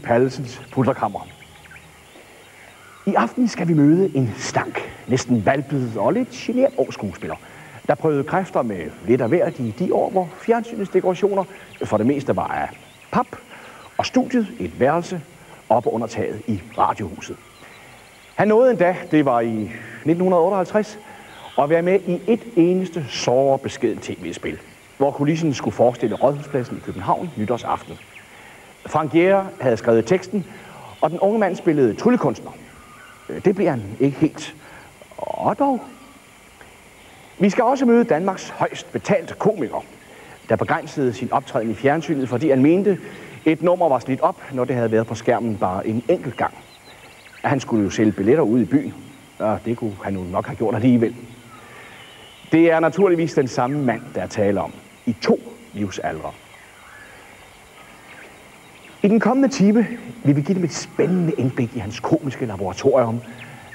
i Pallesens pudlerkammer. I aften skal vi møde en stank, næsten valpet og lidt genert ung der prøvede kræfter med lidt af hvert i de år, hvor fjernsynets dekorationer for det meste var af pap, og studiet et værelse op under taget i radiohuset. Han nåede endda, det var i 1958, at være med i et eneste såre beskeden tv-spil, hvor kulissen skulle forestille Rådhuspladsen i København nytårsaften. Frank Jæger havde skrevet teksten, og den unge mand spillede tryllekunstner. Øh, det bliver han ikke helt. Og dog. Vi skal også møde Danmarks højst betalte komiker, der begrænsede sin optræden i fjernsynet, fordi han mente, et nummer var slidt op, når det havde været på skærmen bare en enkelt gang. Han skulle jo sælge billetter ud i byen, og det kunne han jo nok have gjort alligevel. Det er naturligvis den samme mand, der taler om, i to livsalder. I den kommende time vil vi give dem et spændende indblik i hans komiske laboratorium.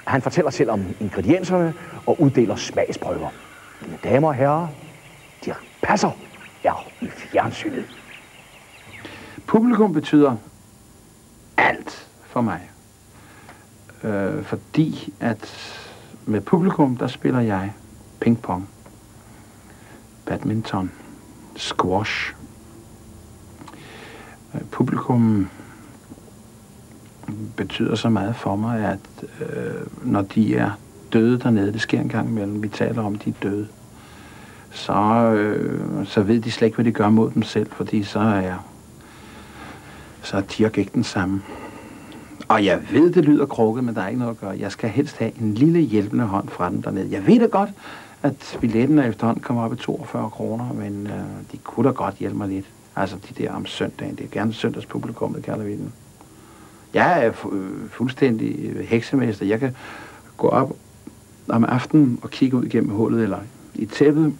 Han fortæller selv om ingredienserne og uddeler smagsprøver. Mine damer og herrer, de passer er i fjernsynet. Publikum betyder alt for mig. Øh, fordi at med publikum, der spiller jeg pingpong, badminton, squash. Publikum betyder så meget for mig, at øh, når de er døde dernede, det sker en gang imellem, vi taler om, de er døde, så, øh, så ved de slet ikke, hvad de gør mod dem selv, fordi så er, så er Dirk ikke den samme. Og jeg ved, det lyder krukket, men der er ikke noget at gøre. Jeg skal helst have en lille hjælpende hånd fra dem dernede. Jeg ved da godt, at billetten er efterhånden kommer op i 42 kroner, men øh, de kunne da godt hjælpe mig lidt. Altså de der om søndagen. Det er gerne søndagspublikummet, kalder vi den. Jeg er fu- fuldstændig øh, heksemester. Jeg kan gå op om aftenen og kigge ud igennem hullet eller i tæppet,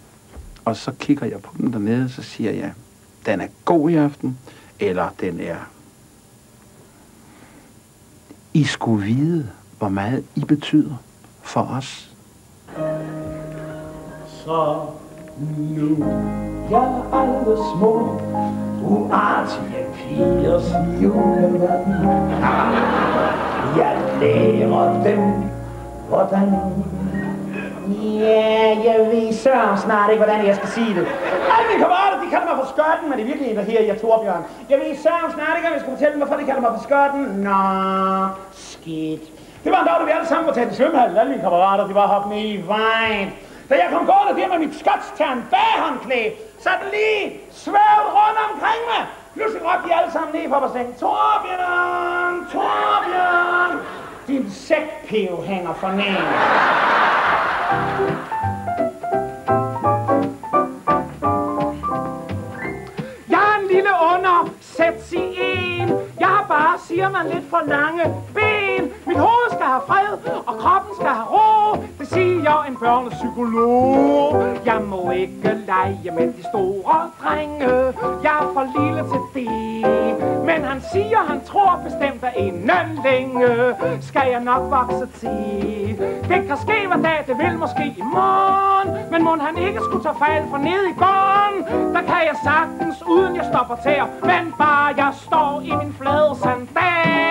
og så kigger jeg på den dernede, så siger jeg, den er god i aften, eller den er... I skulle vide, hvor meget I betyder for os. Så nu jeg alle små uartige pigers julemand Jeg lærer dem, hvordan Ja, jeg ved søren snart ikke, hvordan jeg skal sige det. Alle mine kammerater, de kalder mig for skørten, men det er virkelig en, der her jeg Torbjørn. Jeg ved søren snart ikke, om jeg skal fortælle dem, hvorfor de kalder mig for skørten. Nå, skidt. Det var en dag, da vi alle sammen var taget i svømmehallen. Alle mine kammerater, de var hoppet i vejen. Da jeg kom gående der med mit skotstern baghåndklæ, så den lige svævet rundt omkring mig. Pludselig råbte de alle sammen ned på bassinet. Torbjørn, Torbjørn, din sækpiv hænger for ned. Jeg er en lille under, sæt i en. Jeg har bare, siger man, lidt for lange ben. Mit hoved skal have fred, og kroppen skal have ro. Det siger en børnepsykolog. Jeg må ikke lege med de store drenge. Jeg er for lille til det. Men han siger, han tror bestemt, at inden længe skal jeg nok vokse til. Det kan ske hver dag, det vil måske i morgen. Men må han ikke skulle tage fejl for ned i gården, der kan jeg sagtens, uden jeg stopper til. Men bare jeg står i min flade sandal.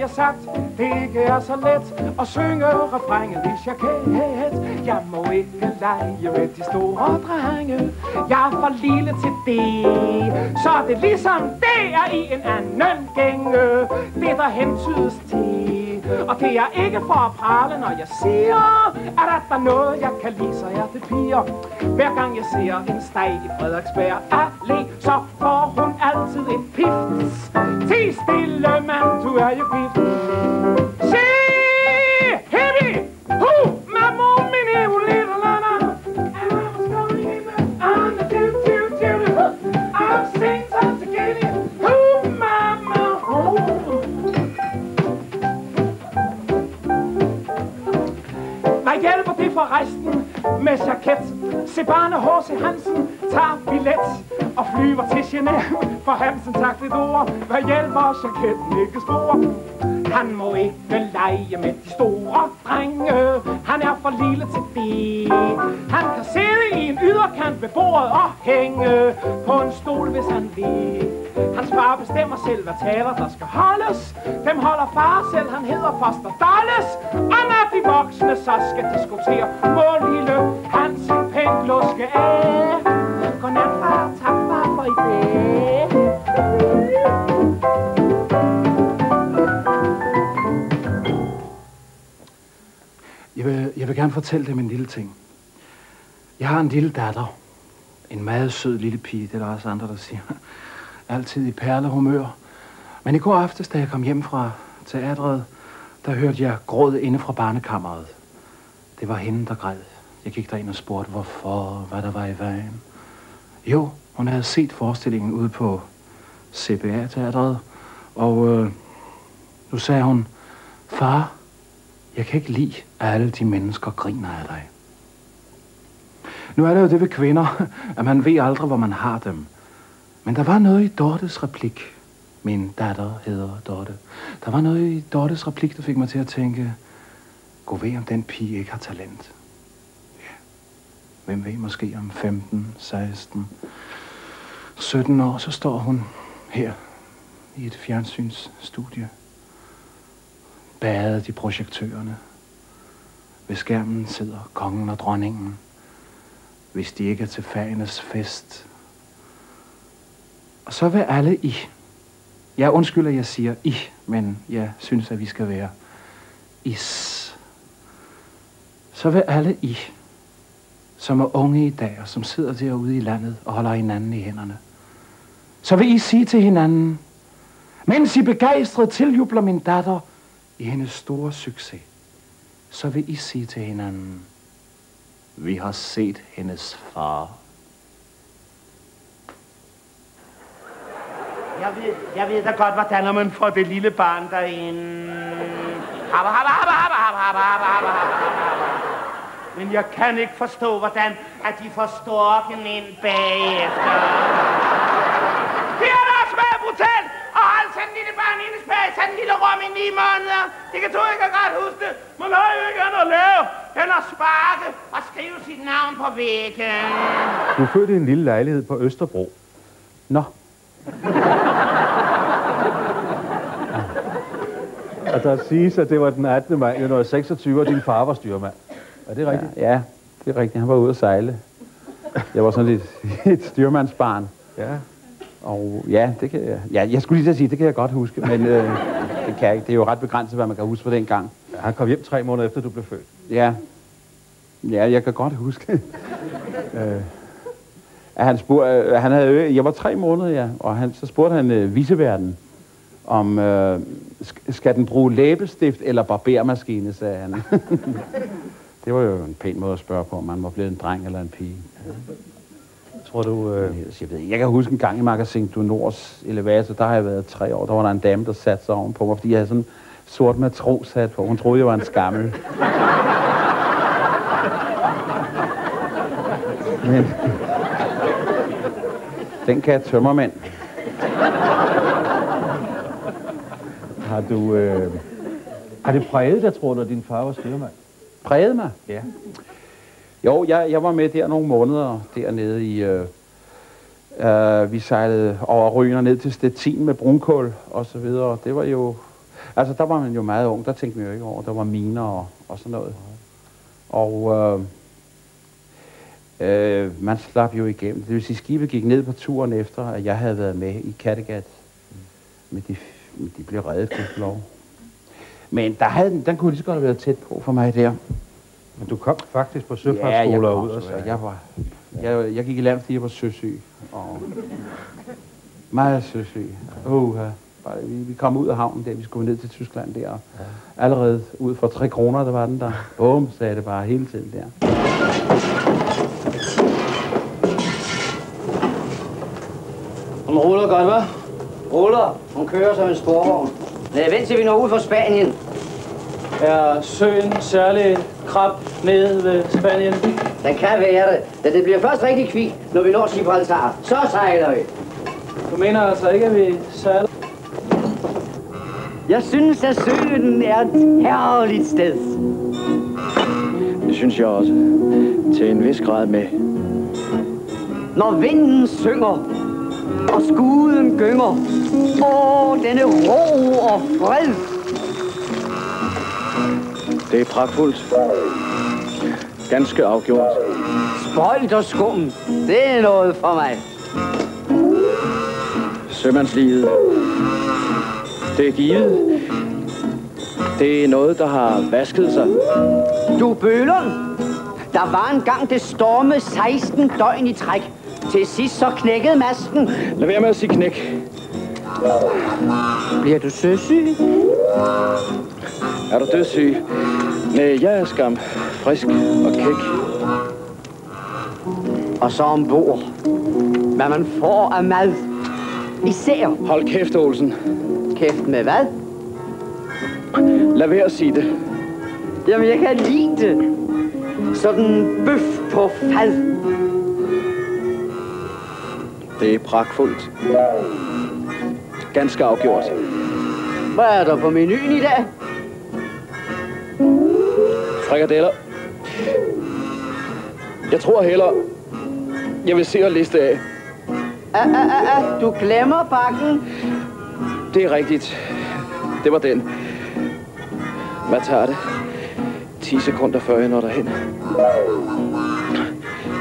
Jeg sagt, det ikke er så let at synge refrænget, hvis jeg kan. Jeg må ikke lege med de store drenge. Jeg er for lille til det. Så er det ligesom det er i en anden gænge. Det der hentydes til. Og det er ikke for at prale, når jeg siger, er der, der noget, jeg kan lide, så er det piger. Hver gang jeg ser en steg i Frederiksberg Allé, så får hun altid et pift. Ti stille, mand, du er jo gift. Barne H.C. Hansen tager billet og flyver til Genève. For Hansen sagt et ord, hvad hjælper jaketten ikke spor. Han må ikke lege med de store drenge. Han er for lille til det. Han kan sidde i en yderkant ved bordet og hænge på en stol, hvis han vil. Hans far bestemmer selv, hvad taler der skal holdes. Dem holder far selv, han hedder Foster Dulles. Og når de voksne så skal diskutere, må lille Hansen pænt luske af. Godnat, far. Tak, far, for i dag. Jeg vil, jeg vil gerne fortælle dem en lille ting. Jeg har en lille datter. En meget sød lille pige, det er der også andre, der siger. Altid i perlehumør. Men i går aftes, da jeg kom hjem fra teatret, der hørte jeg gråd inde fra barnekammeret. Det var hende, der græd. Jeg gik derind og spurgte, hvorfor, hvad der var i vejen. Jo, hun havde set forestillingen ude på CBA-teatret, og øh, nu sagde hun, far, jeg kan ikke lide, at alle de mennesker griner af dig. Nu er det jo det ved kvinder, at man ved aldrig, hvor man har dem. Men der var noget i Dortes replik. Min datter hedder Dorte. Der var noget i Dortes replik, der fik mig til at tænke, gå ved, om den pige ikke har talent. Hvem ved, måske om 15, 16, 17 år, så står hun her i et fjernsynsstudie badet i projektørerne. Ved skærmen sidder kongen og dronningen, hvis de ikke er til fagenes fest. Og så vil alle I, jeg undskylder, jeg siger I, men jeg synes, at vi skal være is. Så vil alle I, som er unge i dag, og som sidder derude i landet og holder hinanden i hænderne, så vil I sige til hinanden, mens I begejstret tiljubler min datter i hendes store succes, så vil I sige til hinanden, vi har set hendes far. Jeg ved, jeg ved da godt, hvordan når man får det lille barn derinde. Habba, habba, habba, habba, habba, habba, habba, habba. Men jeg kan ikke forstå, hvordan at de får storken ind bagefter. Her er der smag brutalt! Og hold sådan en lille barn inde bag sådan en lille rum i ni måneder. Det kan du ikke godt huske det. Man har jo ikke andet at lave end at sparke og skrive sit navn på væggen. Du er født i en lille lejlighed på Østerbro. Nå, Og der siges, at det var den 18. maj 1926, og din far var styrmand. Er det rigtigt? ja, ja, det er rigtigt. Han var ude at sejle. Jeg var sådan lidt et styrmandsbarn. Ja. Og ja, det kan jeg, ja, jeg skulle lige til at sige, det kan jeg godt huske, men øh, det kan jeg ikke. Det er jo ret begrænset, hvad man kan huske fra den gang. ja. Han kom hjem tre måneder efter, du blev født. Ja, ja jeg kan godt huske. øh, at han spurgte, øh, han havde, jeg var tre måneder, ja, og han, så spurgte han øh, viseverden, om øh, sk- skal den bruge læbestift eller barbermaskine, sagde han. det var jo en pæn måde at spørge på, om man var blevet en dreng eller en pige. Tror du... Øh... Jeg, ved, jeg kan huske en gang i magasin Du Nords elevator, der har jeg været tre år, der var der en dame, der satte sig ovenpå mig, fordi jeg havde sådan en sort matroshat på. Hun troede, jeg var en skammel. Men den kan jeg tømmermænd. Har du... Øh... Har det præget dig, tror du, at din far var styrmand? Prægede mig. Ja. Jo, jeg, jeg var med der nogle måneder dernede i... Øh, øh, vi sejlede over Røen og ned til Stettin med brunkul og så videre. Det var jo... Altså, der var man jo meget ung. Der tænkte man jo ikke over. Der var miner og, og sådan noget. Og øh, øh, man slap jo igennem. Det vil sige, skibet gik ned på turen efter, at jeg havde været med i Kattegat. Men de, men de blev reddet, lov. Men der havde, den- den kunne lige så godt have været tæt på for mig der. Men du kom faktisk på jeg søfartsskoler kom ud og så- sagde... jeg, var, jeg, jeg gik i land, fordi jeg var søsyg. Og meget søsyg. Uh, vi, vi kom ud af havnen der, vi skulle ned til Tyskland der. og Allerede ud for tre kroner, der var den der. Bum, sagde det bare hele tiden der. Hun ruller godt, hva'? Ruller. Hun kører som en sporvogn. Lad vent til vi når ud fra Spanien. Er søen særlig krab nede ved Spanien? Den kan være det. Da det bliver først rigtig kvik, når vi når Gibraltar. Så sejler vi. Du mener altså ikke, at vi sejler? Jeg synes, at søen er et herligt sted. Det synes jeg også. Til en vis grad med. Når vinden synger, og skuden gynger. Åh, denne ro og fred. Det er pragtfuldt. Ganske afgjort. Sprøjt og skum, det er noget for mig. Sømandslivet. Det er givet. Det er noget, der har vasket sig. Du bøler. Der var en gang, det stormede 16 døgn i træk. Til sidst så knækkede masken. Lad være med at sige knæk. Bliver du søsyg? Er du dødssyg? Nej, jeg er skam. Frisk og kæk. Og så ombord. Hvad man får af mad. Især Hold kæft, Olsen. kæft med hvad? Lad være at sige det. Jamen, jeg kan lide det. Sådan bøf på fad. Det er pragtfuldt. Ganske afgjort. Hvad er der på menuen i dag? Frikadeller. Jeg tror heller, jeg vil se at liste af. Ah, ah, ah, ah, du glemmer bakken. Det er rigtigt. Det var den. Hvad tager det? 10 sekunder før jeg når derhen.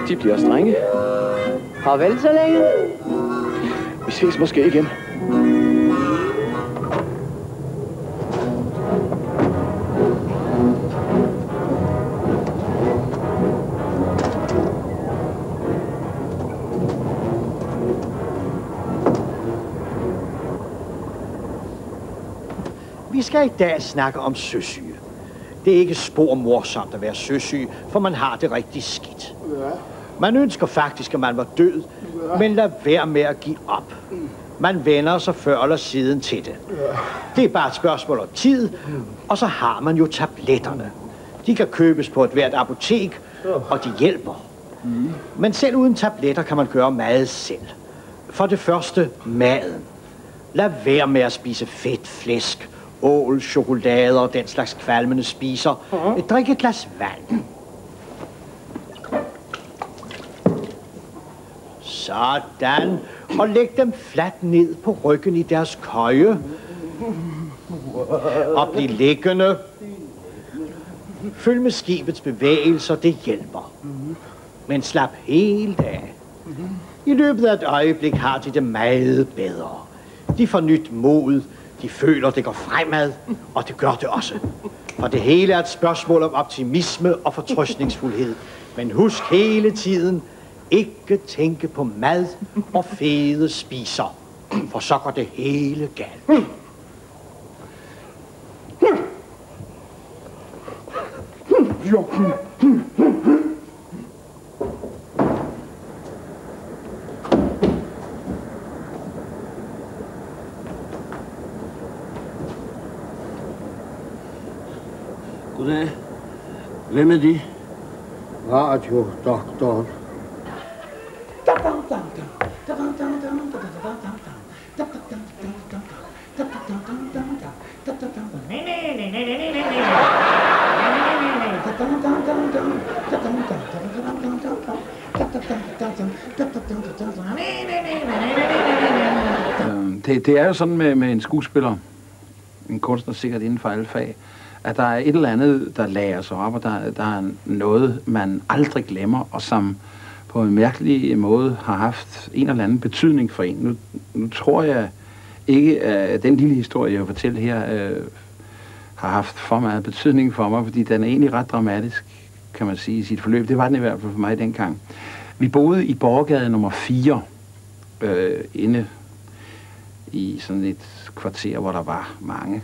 De bliver strenge. Farvel så længe. Vi ses måske igen. Skal i dag snakke om søsyge. Det er ikke spor morsomt at være søsyg, for man har det rigtig skidt. Man ønsker faktisk, at man var død, men lad være med at give op. Man vender sig før eller siden til det. Det er bare et spørgsmål om tid, og så har man jo tabletterne. De kan købes på et hvert apotek, og de hjælper. Men selv uden tabletter kan man gøre meget selv. For det første, maden. Lad være med at spise fedt, flæsk, ål, chokolade og den slags kvalmende spiser. Drik et glas vand. Sådan. Og læg dem fladt ned på ryggen i deres køje. Og bliv liggende. Følg med skibets bevægelser, det hjælper. Men slap helt af. I løbet af et øjeblik har de det meget bedre. De får nyt mod, de føler, det går fremad, og det gør det også. For det hele er et spørgsmål om optimisme og fortrøstningsfuldhed. Men husk hele tiden, ikke tænke på mad og fede spiser, for så går det hele galt. Goddag. Hvem er de? Radiodoktoren. Øh, Det, det er jo sådan med, med en skuespiller, en kunstner sikkert inden for alle fag, at der er et eller andet, der lager sig op, og der, der er noget, man aldrig glemmer, og som på en mærkelig måde har haft en eller anden betydning for en. Nu, nu tror jeg ikke, at den lille historie, jeg fortæller her, øh, har haft for meget betydning for mig, fordi den er egentlig ret dramatisk, kan man sige, i sit forløb. Det var den i hvert fald for mig dengang. Vi boede i Borgade nummer 4, øh, inde i sådan et kvarter, hvor der var mange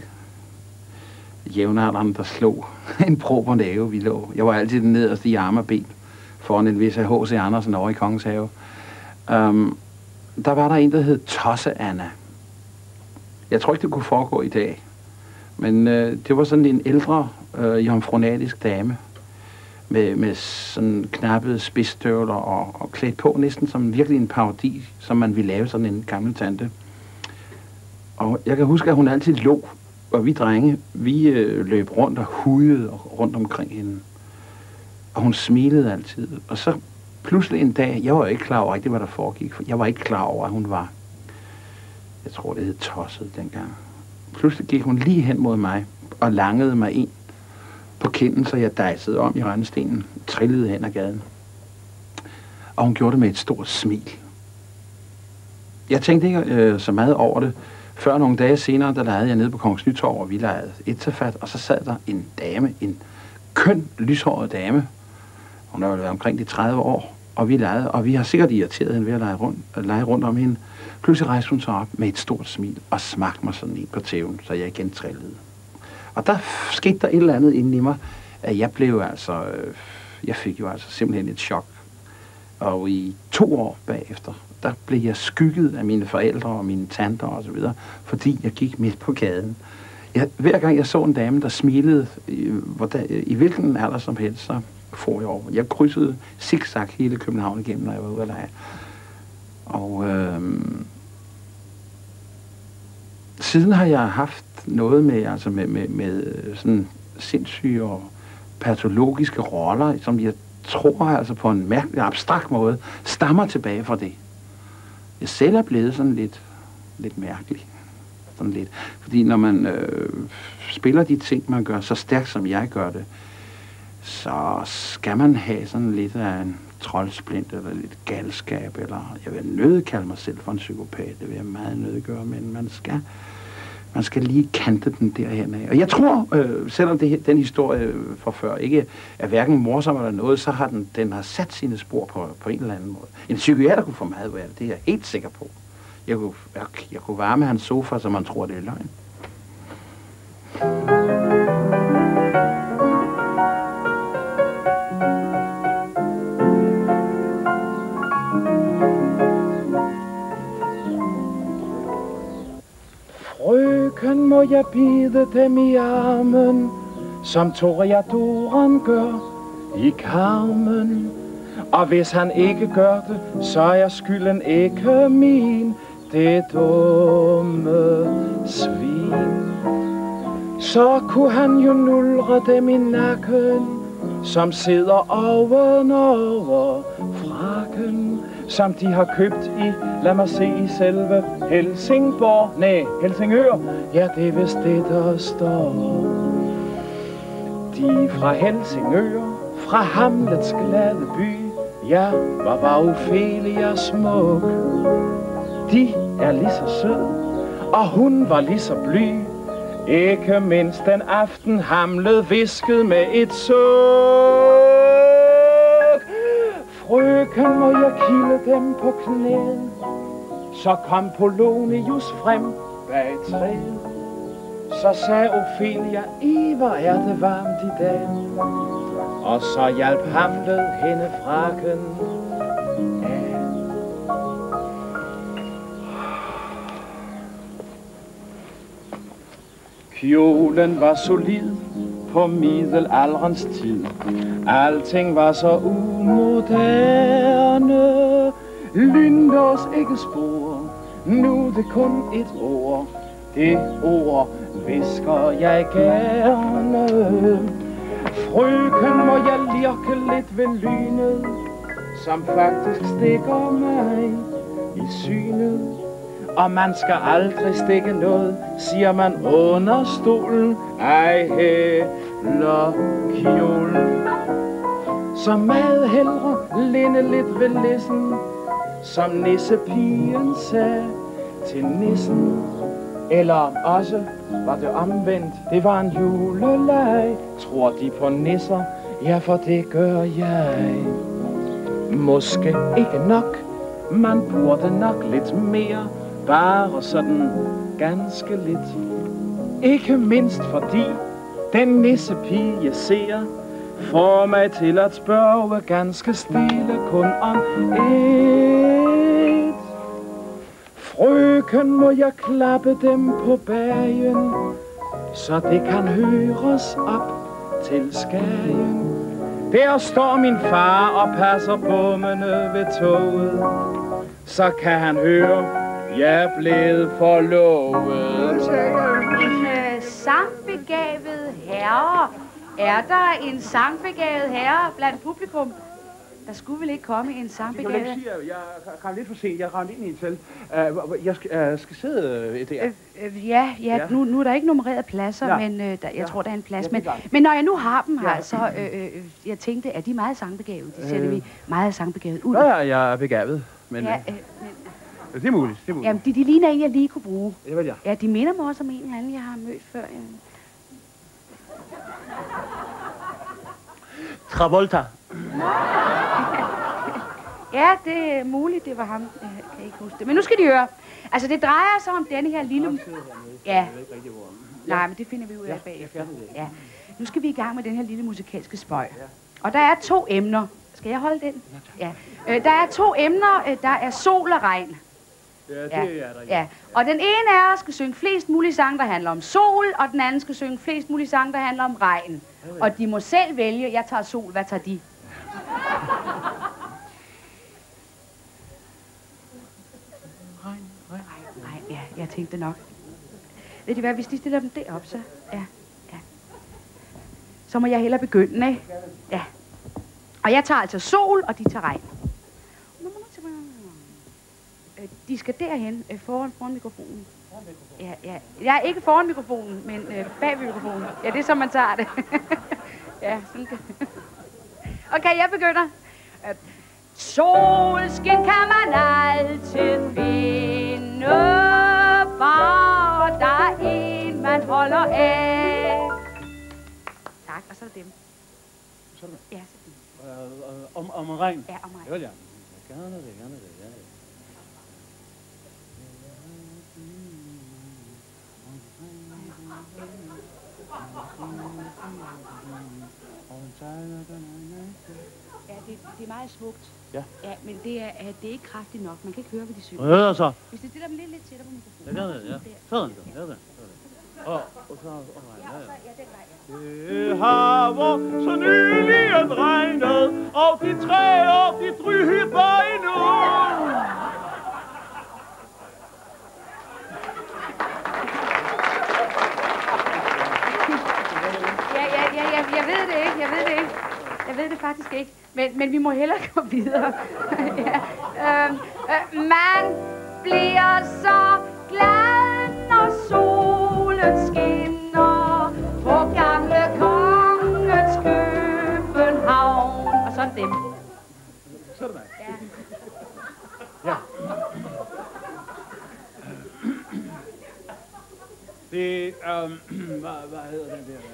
jævnaldrende, der slog en prober næve, vi lå. Jeg var altid den nederste i arme og ben, foran en vis H.C. Andersen over i Kongens Have. Um, der var der en, der hed Tosse Anna. Jeg tror ikke, det kunne foregå i dag. Men øh, det var sådan en ældre, øh, jomfronatisk dame med, med sådan knappede spidsstøvler og, og klædt på næsten som virkelig en parodi, som man ville lave sådan en gammel tante. Og jeg kan huske, at hun altid lå, og vi drenge, vi øh, løb rundt og hudede rundt omkring hende. Og hun smilede altid. Og så pludselig en dag, jeg var ikke klar over rigtigt, hvad der foregik. For jeg var ikke klar over, at hun var, jeg tror det hed tosset dengang. Pludselig gik hun lige hen mod mig og langede mig ind på kinden, så jeg dejsede om i rendestenen, trillede hen ad gaden. Og hun gjorde det med et stort smil. Jeg tænkte ikke øh, så meget over det, før nogle dage senere, der lejede jeg nede på Kongens Nytorv, og vi lejede et tafat, og så sad der en dame, en køn, lyshåret dame. Hun har jo været omkring de 30 år, og vi lejede, og vi har sikkert irriteret hende ved at lege rundt, at lege rundt om hende. Pludselig rejste hun sig op med et stort smil og smagte mig sådan en på tæven, så jeg igen trillede. Og der skete der et eller andet inden i mig, at jeg blev altså, øh, jeg fik jo altså simpelthen et chok. Og i to år bagefter, der blev jeg skygget af mine forældre og mine tanter og så videre, fordi jeg gik midt på gaden. Jeg, hver gang jeg så en dame, der smilede, i, hvordan, i hvilken alder som helst, så får jeg over. Jeg krydsede zigzag hele København igennem, når jeg var ude at lege. Og øh, siden har jeg haft noget med, altså med, med, med øh, sådan sindssyge og patologiske roller, som jeg tror altså på en mærkelig, abstrakt måde, stammer tilbage fra det. Jeg selv er blevet sådan lidt, lidt mærkelig. Sådan lidt. Fordi når man øh, spiller de ting, man gør så stærkt, som jeg gør det, så skal man have sådan lidt af en troldsplint, eller lidt galskab, eller jeg vil nødt kalde mig selv for en psykopat, det vil jeg meget nøde gøre, men man skal, man skal lige kante den derhen af. Og jeg tror, øh, selvom det, den historie fra før ikke er hverken morsom eller noget, så har den, den har sat sine spor på, på en eller anden måde. En psykiater kunne få meget ud af det, det er jeg helt sikker på. Jeg kunne, jeg, jeg kunne varme hans sofa, så man tror, det er løgn. Lykken må jeg bide dem i armen, som Toreadoren gør i karmen. Og hvis han ikke gør det, så er skylden ikke min, det dumme svin. Så kunne han jo nulre dem i nakken, som sidder ovenover frakken, som de har købt i, lad mig se, i selve Helsingborg, nej, Helsingør, ja, det er vist det, der står. De fra Helsingør, fra Hamlets glade by, ja, hvor var Ophelia smuk. De er lige så sød, og hun var lige så bly. Ikke mindst den aften Hamlet visket med et suk. Frøken, må jeg kilde dem på knæet. Så kom Polonius frem bag træet. Så sagde Ophelia, i hvor er det varmt i dag. Og så hjalp Hamlet hende frakken af. Kjolen var solid på middelalderens tid. Alting var så umoderne. Lyndte ikke spor. Nu er det kun et ord. Det ord visker jeg gerne. Frøken, må jeg lirke lidt ved lynet, som faktisk stikker mig i synet. Og man skal aldrig stikke noget, siger man under stolen. Ej, heller kjolen. Så meget hellere linde lidt ved lissen, som nissepigen sagde til nissen. Eller også var det omvendt, det var en juleleg. Tror de på nisser? Ja, for det gør jeg. Måske ikke nok, man burde nok lidt mere. Bare sådan ganske lidt. Ikke mindst fordi den nissepige jeg ser, får mig til at spørge ganske stille kun om et. Frøken, må jeg klappe dem på bagen, så det kan høres op til Skagen. Der står min far og passer bommene ved toget. Så kan han høre, jeg er blevet forlovet. En øh, sangbegavet herre. Er der en sangbegavet herre blandt publikum? Der skulle vel ikke komme en Jeg sangbegavet... ikke sige, jeg kom lidt for sent. Jeg ramte ind i en selv. Uh, jeg skal, uh, skal sidde uh, der. Øh, øh, ja, ja, Ja. Nu, nu er der ikke nummereret pladser, Ja. men øh, der, jeg Ja. tror, der er en plads. Ja, men, er men når jeg nu har dem her, Ja. så øh, øh, jeg tænkte, at de er meget sangbegavet. De ser Øh. nemlig meget sangbegavet ud. Ja, ja, jeg er begavet. Men ja, ja, øh, men, det er muligt. Det er muligt. jamen, de, de ligner en, jeg lige kunne bruge. Det ved jeg. Ja, de minder mig også om en eller anden, jeg har mødt før. Ja. Travolta. Ja, det er muligt, det var ham. Jeg kan ikke huske det. Men nu skal de høre. Altså, det drejer sig om denne her lille... Ja. Nej, men det finder vi ud af bagefter. Ja. Nu skal vi i gang med den her lille musikalske spøj. Og der er to emner. Skal jeg holde den? Ja. Øh, der er to emner. Øh, Der er sol og regn. Ja, det Ja. er der. Ja. Og den ene af os skal synge flest mulige sange, der handler om sol, og den anden skal synge flest mulige sange, der handler om regn. Og de må selv vælge. Jeg tager sol. Hvad tager de? Nej, nej, ja, jeg tænkte nok. Ved de hvad, hvis de stiller dem derop, så... Ja, ja. Så må jeg hellere begynde, ikke? Ja. Og jeg tager altså sol, og de tager regn. Øh, De skal derhen, øh, foran, foran mikrofonen. Ja, ja. Jeg er ikke foran mikrofonen, men øh, bag mikrofonen. Ja, det er så, man tager det. ja, sådan det. Okay, jeg begynder. Øh, Solskin kan man altid finde, bare der er en, man holder af. Tak, og så er det dem. Så er det Ja, så er det dem. Øh, øh, om, om regn. Ja, om regn. Det vil jeg. Gerne det, gerne det, ja. det, det er meget smukt. Ja. Ja, men det er, det er ikke kraftigt nok. Man kan ikke høre, hvad de synger. Hvad er det så? Hvis de stiller dem lidt, lidt tættere på Ja, mikrofonen. gerne det, ja. Sådan, ja, det. Og, og så, og ja, ja. Den vej. Det har så nyligt regnet, og de træer, de dryber endnu. Ja, ja, ja, ja, jeg ved det ikke, jeg ved det ikke. Jeg ved det faktisk ikke. Men, men vi må hellere gå videre. ja. øhm, øh, man bliver så glad, når solen skinner på gamle kongens København. Og så det dem. Så er det mig. Ja. Ja. Det, øhm, hvad, hvad hedder den der?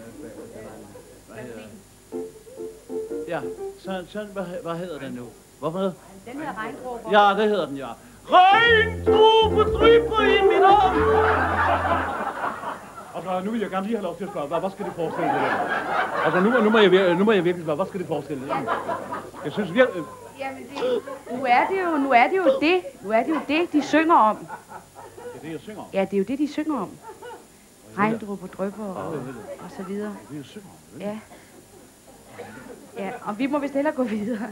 Ja, så, så, hvad, hvad hedder den nu? Hvorfor noget? Den hedder regndråber. Ja, det hedder den, ja. Regndruppe dryber i mit arm. Altså, nu vil jeg gerne lige have lov til at spørge, hvad, hvad skal det forestille det der? Altså, nu, nu, må jeg, nu må jeg virkelig spørge, hvad skal det forestille det? Jeg synes virkelig... Jamen, det, nu er det jo, nu er det jo det, nu er det jo det, de synger om. Det er det, jeg synger om. Ja, det er jo det, de synger om. Regndrupper, drypper og, og så videre. Det er det, jeg synger om. Ja. Ja, og vi må vist hellere gå videre.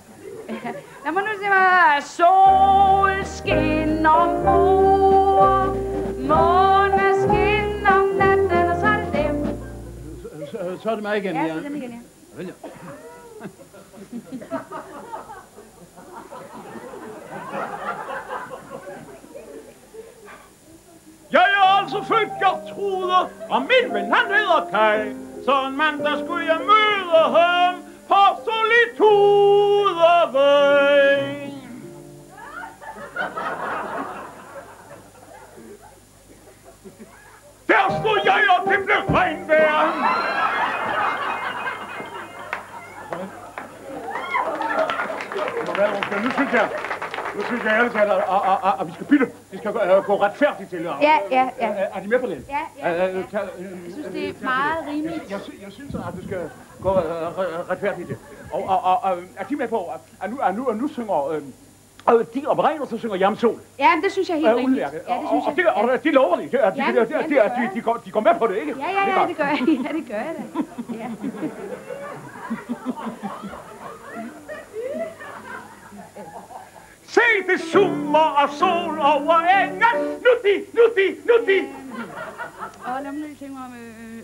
Ja. Lad mig nu se, hvad sol skinner om bord, måne skinner om natten, og så er det dem. Så, så, så er det mig igen, Ja, ja. så er det dem igen, ja. Vel, ja. Jeg er altså født Gertrude, og min ven han hedder Kai. Så en mandag skulle jeg møde ham på Solitudevej. Der stod jeg, og det blev regnvejr. Men nu synes jeg, nu synes jeg ærligt talt, at, at, at, at vi skal bytte. Vi skal gå, uh, gå retfærdigt til. Ja, ja, ja. Er, er de med på det? Ja, ja, ja. Øh, øh, Jeg synes, det er meget rimeligt. Jeg, sy- jeg synes, at du skal gået øh, retfærdigt til. Og, og, og, og er de med på, at, at, nu, at, nu, at nu synger... Øh, og de opererer, så synger Jamsol. Ja, det synes jeg helt rigtigt. Ja, det synes jeg. Og, og det lover de. Det, de, de, de, de, de, går, de går med på det, ikke? Ja, ja, ja, det gør jeg. Ja, det gør jeg da. Ja. Se, det summer af sol over engen. Nu de, nu de, nu de. Og lad mig lige tænke mig om... Øh,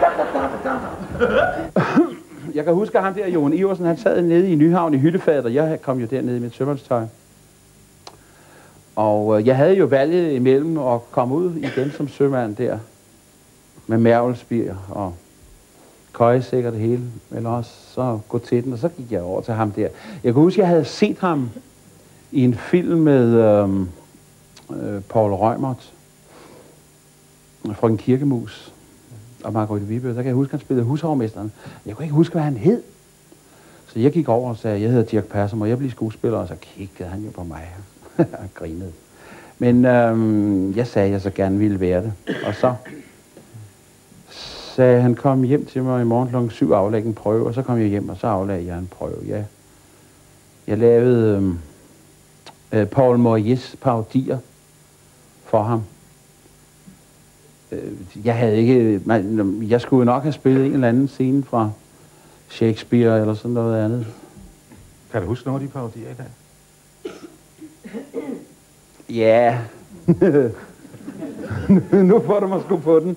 Jeg kan huske, at ham der, Jon Iversen, han sad nede i Nyhavn i hyttefadet, og jeg kom jo dernede i mit sømandstøj. Og øh, jeg havde jo valget imellem at komme ud igen som sømand der, med mærvelsbier og køjesæk og det hele, eller også så gå til den, og så gik jeg over til ham der. Jeg kan huske, at jeg havde set ham i en film med øhm, øh, øh, Paul Reumert, Frøken Kirkemus og Margrethe Vibe. Der kan jeg huske, at han spillede hushovmesteren. Jeg kunne ikke huske, hvad han hed. Så jeg gik over og sagde, jeg hedder Dirk Persson, og jeg blev skuespiller, og så kiggede han jo på mig og grinede. Men øhm, jeg sagde, at jeg så gerne ville være det. Og så sagde han, kom hjem til mig i morgen kl. 7 og aflægge en prøve, og så kom jeg hjem, og så aflagde jeg en prøve, ja. Jeg lavede øhm, øh, Paul Moyes parodier for ham. Øh, jeg havde ikke... Man, jeg skulle nok have spillet en eller anden scene fra Shakespeare eller sådan noget andet. Kan du huske nogle af de parodier i dag? Ja. nu får du mig sgu på den.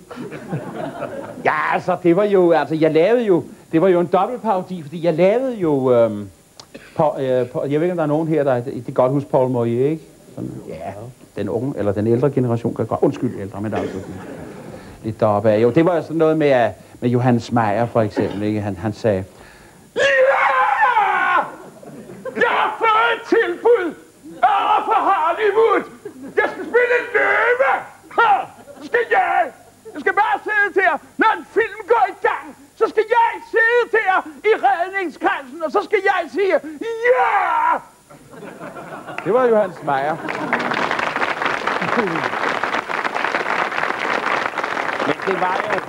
Ja, altså, det var jo, altså, jeg lavede jo, det var jo en dobbelt parodi, fordi jeg lavede jo, øhm, på, øh, på, jeg ved ikke, om der er nogen her, der, det kan godt huske Paul Moyer, ikke? Sådan, ja, den unge, eller den ældre generation kan godt, undskyld ældre, men der er altså lidt deroppe af. Jo, det var sådan noget med, med Johannes Meyer, for eksempel, ikke? Han, han sagde, Ja! Jeg har fået et tilbud over for Hollywood. Jeg skal spille en løve. Ha! Skal jeg. Jeg skal bare sidde der, når en film går i gang. Så skal jeg sidde der i redningskransen, og så skal jeg sige, ja! det var Johannes Meyer. Men det var jo...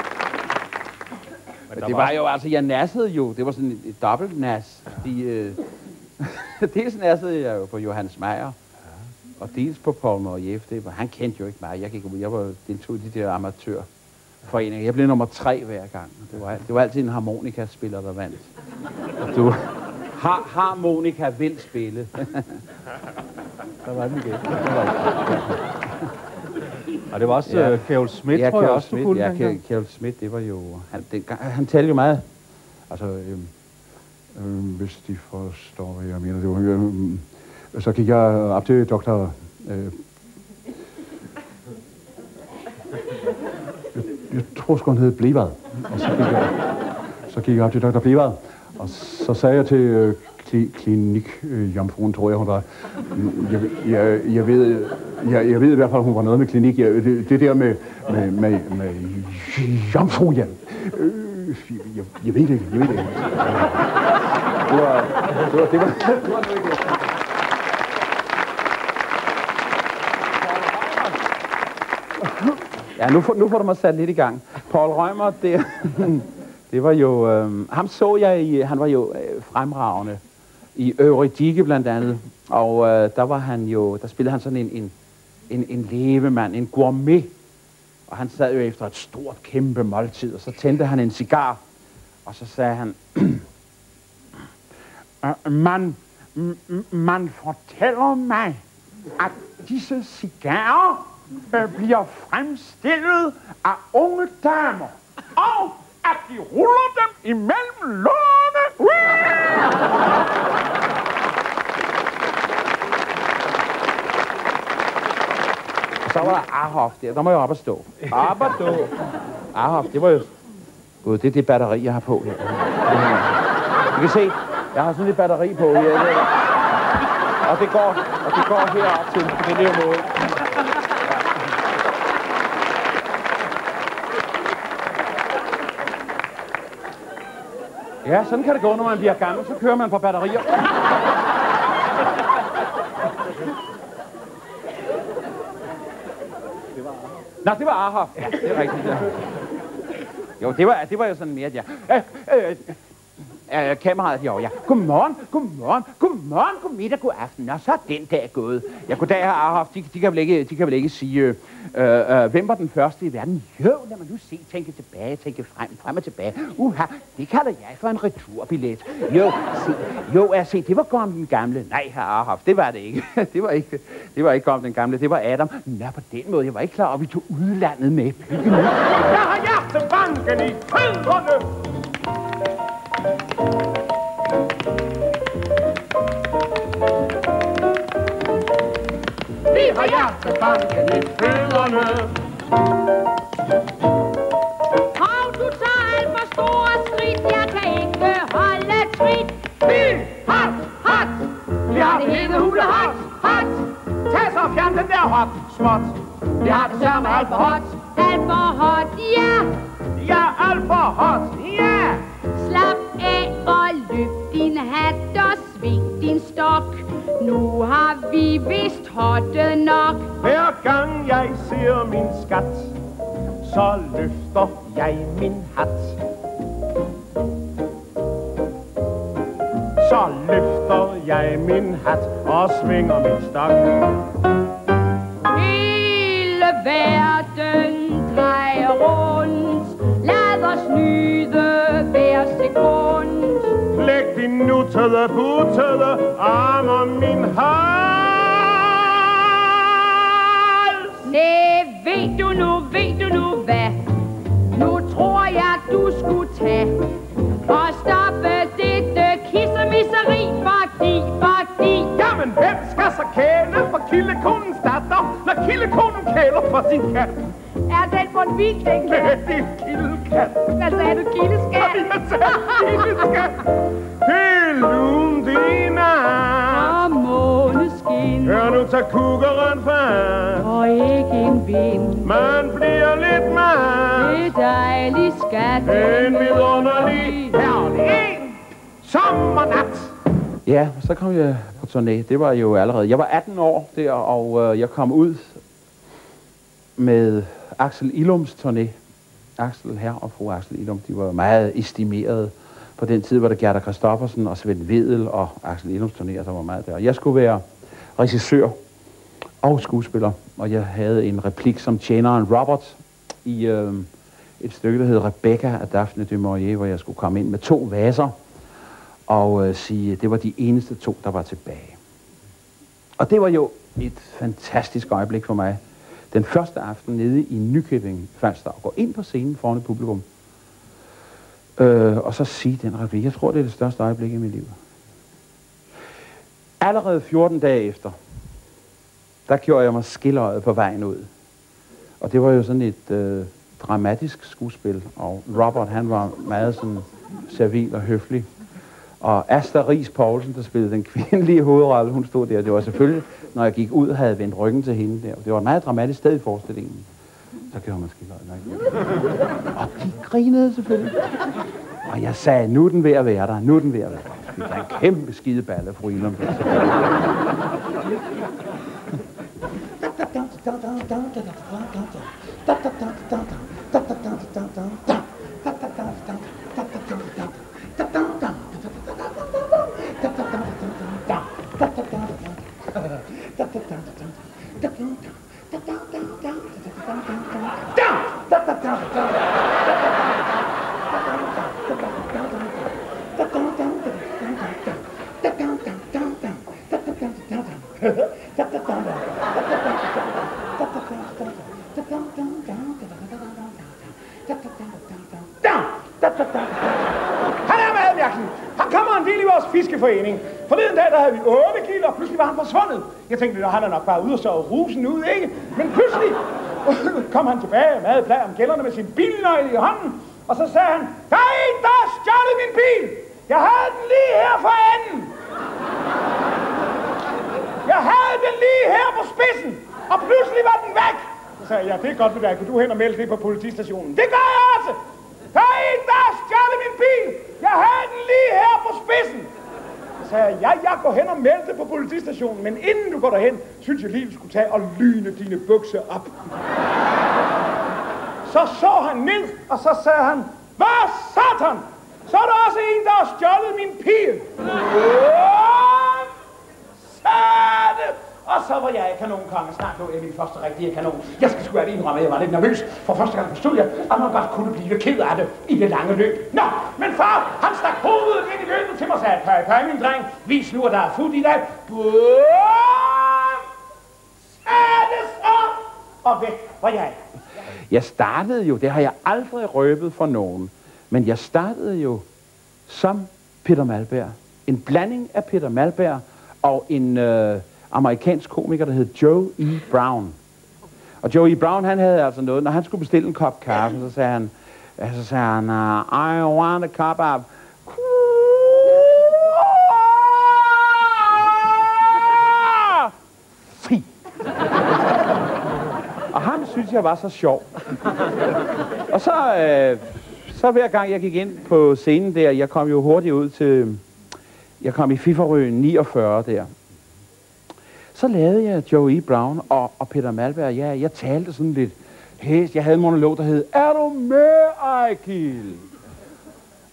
Men det var jo, altså, jeg nassede jo, det var sådan et, et dobbelt nas, fordi øh, dels nassede jeg jo på Johannes Meyer, og dels på Paul Morief, det var, han kendte jo ikke mig, jeg, gik, jeg var deltog i de der amatørforeninger, jeg blev nummer tre hver gang, det var, det var altid en harmonikaspiller, der vandt. Og du, har, harmonika vil spille. Der var den igen. Og det var også Ja. ja. Kjell Schmidt, ja, tror jeg også, du Schmidt, kunne ja, dengang. Kjell Schmidt, det var jo... Han, det, han talte jo meget... Altså, øhm, Øh, hvis de forstår, hvad jeg mener. Det var, øh, så gik jeg op til doktor... Øh, jeg, jeg tror sgu, han hed Blevad. Og så gik jeg, så gik jeg op til doktor Blevad. Og så sagde jeg til øh, klinik øh, jomfruen, tror jeg, hun var. Jeg, jeg, jeg, ved, jeg, jeg ved i hvert fald, hun var noget med klinik. Jeg, det, det der med, med, med, med jomfruhjem. Øh, jeg, jeg ved det ikke, jeg ved det ikke. Det var, det var, det var, det var Ja, nu får, nu får du mig sat lidt i gang. Paul Rømer, det, det var jo... Øh, ham så jeg i... Han var jo øh, fremragende i Eurydice blandt andet. Og øh, der var han jo... Der spillede han sådan en, en, en, en levemand, en gourmet. Og han sad jo efter et stort, kæmpe måltid, og så tændte han en cigar. Og så sagde han... Øh, man, man fortæller mig, at disse cigarer øh, bliver fremstillet af unge damer, og at de ruller dem imellem lårene. Så var der Ahoff der, der må jeg op og stå. Op og stå. Ahoff, det var jo... Gud, det er det batteri, jeg har på her. Du kan se, jeg har sådan et batteri på her. Og det går, og det går herop til på den her måde. Ja, sådan kan det gå, når man bliver gammel, så kører man på batterier. Det var Nå, det var Ahab. Ja, det er rigtigt, ja. Jo, det var, det var jo sådan mere, ja. Øh, øh, øh, kameraet jo, ja. Godmorgen, godmorgen, godmorgen god middag, god aften. Og så er den dag gået. Ja, goddag, herr Arhoff. De, de, kan vel ikke, de kan vel ikke sige, øh, øh, øh, hvem var den første i verden? Jo, lad mig nu se, tænke tilbage, tænke frem, frem og tilbage. Uha, det kalder jeg for en returbillet. Jo, se, jo, er se, det var godt om den gamle. Nej, herr Arhoff, det var det ikke. det var ikke, det var ikke om den gamle, det var Adam. Nå, på den måde, jeg var ikke klar over, at vi tog udlandet med. Jeg har hjertebanken i fødderne. Har banken i fødderne. Hov, du tager alt for store skridt, jeg kan ikke holde trit. Fy, hot, hot, Vi har det hele hule hot, hot. Tag så og fjern den der hop, småt. Vi har det sørme alt for hot. Alt for hot, ja. Ja, alt for hot, ja. Slap af og løft din hat og sving din stok. Nu har vi vist hottet nok. Hver gang jeg ser min skat, så løfter jeg min hat. Så løfter jeg min hat og svinger min stok. Hele verden drejer rundt. Lad os nyde hver sekund. Læg din nuttede, buttede arm om min hals. Næh, ved du nu, ved du nu hvad? Nu tror jeg, du skulle tage og stoppe dette kissemisseri, fordi, fordi... Jamen, hvem skal så kæle for kildekonens datter, når kildekonen kæler for sin kat? Er den på en viking? Det er en kildekat. Hvad sagde du, kildeskat? Jeg sagde kildeskat. Helt lunt i nat. Og måneskin. Hør nu, tag kukkeren fast. Og ikke en vind. Man bliver lidt mad. Det er dejligt skat. En vidunderlig, herlig en sommernat. Ja, så kom jeg på turné. Det var jo allerede... Jeg var 18 år der, og øh, jeg kom ud med Axel Illums turné. Axel her og fru Axel Illum, de var meget estimeret. På den tid var det Gerda Christoffersen og Svend Vedel og Axel Illums turné, der var meget der. Jeg skulle være regissør og skuespiller, og jeg havde en replik som tjeneren Robert i øh, et stykke, der hed Rebecca af Daphne du Maurier, hvor jeg skulle komme ind med to vaser og øh, sige, at det var de eneste to, der var tilbage. Og det var jo et fantastisk øjeblik for mig. Den første aften nede i Nykøbing Falster, og gå ind på scenen foran et publikum, øh, og så sige den replik. Jeg tror, det er det største øjeblik i mit liv. Allerede 14 dage efter, der gjorde jeg mig skilløjet på vejen ud. Og det var jo sådan et øh, dramatisk skuespil, og Robert han var meget sådan servil og høflig. Og Asta Ries Poulsen, der spillede den kvindelige hovedrolle, hun stod der. Det var selvfølgelig, når jeg gik ud, havde jeg vendt ryggen til hende der. Det var et meget dramatisk sted i forestillingen. Så gjorde man skilløjet. Og de grinede selvfølgelig. Og jeg sagde, nu er den ved at være der, nu er den ved at være der. Det er en kæmpe skideballe, fru Ilum. Jeg tænkte, at han er nok bare ude og så rusen ud, ikke? Men pludselig kom han tilbage med plag om gælderne med sin bilnøgle i hånden. Og så sagde han, der er en, der har stjålet min bil. Jeg havde den lige her for enden. Jeg havde den lige her på spidsen, og pludselig var den væk. Så sagde jeg, ja, det er godt det dig. Kan du hen og melde det på politistationen? Det gør jeg jeg, ja, går hen og melder det på politistationen. Men inden du går derhen, synes jeg lige, du skulle tage og lyne dine bukser op. så så han ned, og så sagde han, Hvad satan? Så er der også en, der har stjålet min pil. Så var jeg kanonkonge. Snart lå jeg min første rigtige kanon. Jeg skal sgu ærligt indrømme, at jeg var lidt nervøs. For første gang forstod jeg, at man godt kunne blive ked af det i det lange løb. Nå, men far, han stak hovedet ind i løbet til mig og sagde, pøj, pøj, min dreng, vis nu, at der er fuld i dag. Bum! Sættes op! Og væk var jeg. Jeg startede jo, det har jeg aldrig røbet for nogen, men jeg startede jo som Peter Malberg. En blanding af Peter Malberg og en øh, amerikansk komiker, der hed Joe E. Brown. Og Joe E. Brown, han havde altså noget, når han skulle bestille en kop kaffe, så sagde han, så sagde han, uh, I want a cup of fri. Og ham synes jeg var så sjov. Og så, øh, så hver gang jeg gik ind på scenen der, jeg kom jo hurtigt ud til, jeg kom i Fiferøen 49 der. Så lavede jeg Joey e. Brown og, og Peter Malberg. Ja, jeg talte sådan lidt hæs. Jeg havde en monolog, der hed, Er du med, Ejkil?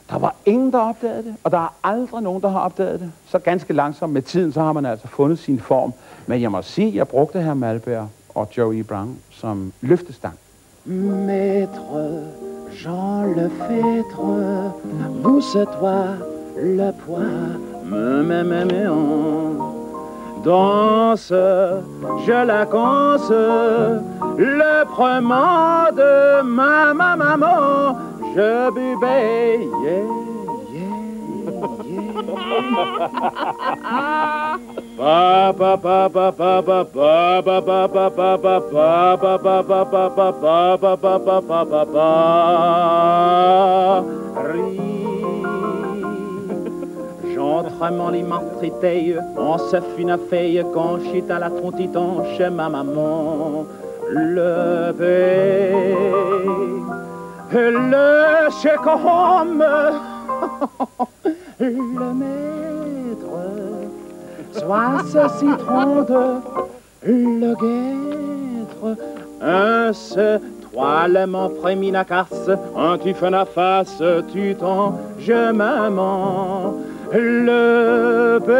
Der var ingen, der opdagede det, og der er aldrig nogen, der har opdaget det. Så ganske langsomt med tiden, så har man altså fundet sin form. Men jeg må sige, at jeg brugte her Malberg og Joey e. Brown som løftestang. Maître Jean Lefebvre, mousse-toi le poids, me me me me on. danse, je la conce, le premier de ma maman, je buvais, yeah, yeah, yeah. Papa, papa, papa, papa, papa, papa, papa, papa, papa, papa, papa, papa, J'entre mon immortité, on se une feuille quand j'étais à la trontiton chez ma maman. Le bé, le chèque-homme, le maître, soit ce citron de le guêtre, un ce toile mon premier na casse, un tu fais la face, tu t'en, je maman, le pays.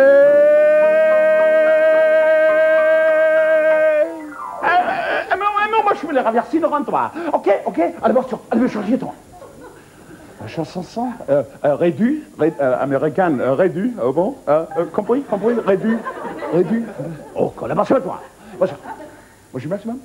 Ah, non, moi je vais les raverser, Laurent, hein, toi. Ok, ok, allez, bon, allez, changer, toi. Chanson sans euh, réduit, rédu, euh, américaine, euh, réduit, bon, compris, compris, réduit, réduit. Oh, collaboration, toi. Moi, j'ai maximum.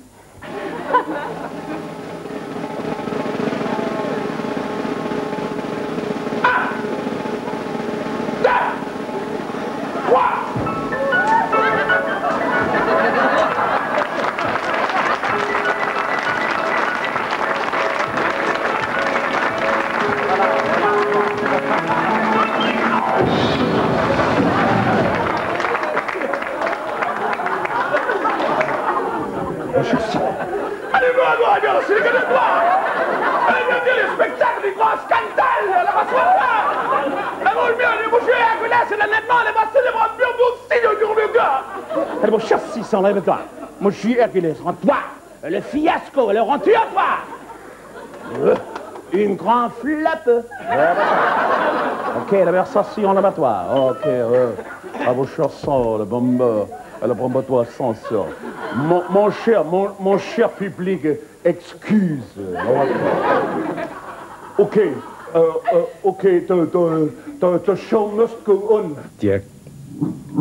Mon chassis s'enlève-toi Mon chien Hercules, rends-toi Le fiasco, le rends-tu à toi Euh, Une grande flappe Ok, la versation l'abattoir. Ok, euh, à vos chansons, le bombe, le bombe-toi sans ça. Mon, mon cher, mon, mon cher public, excuse. Ok, euh, euh, ok, der, der, der, der show must go on. Dirk,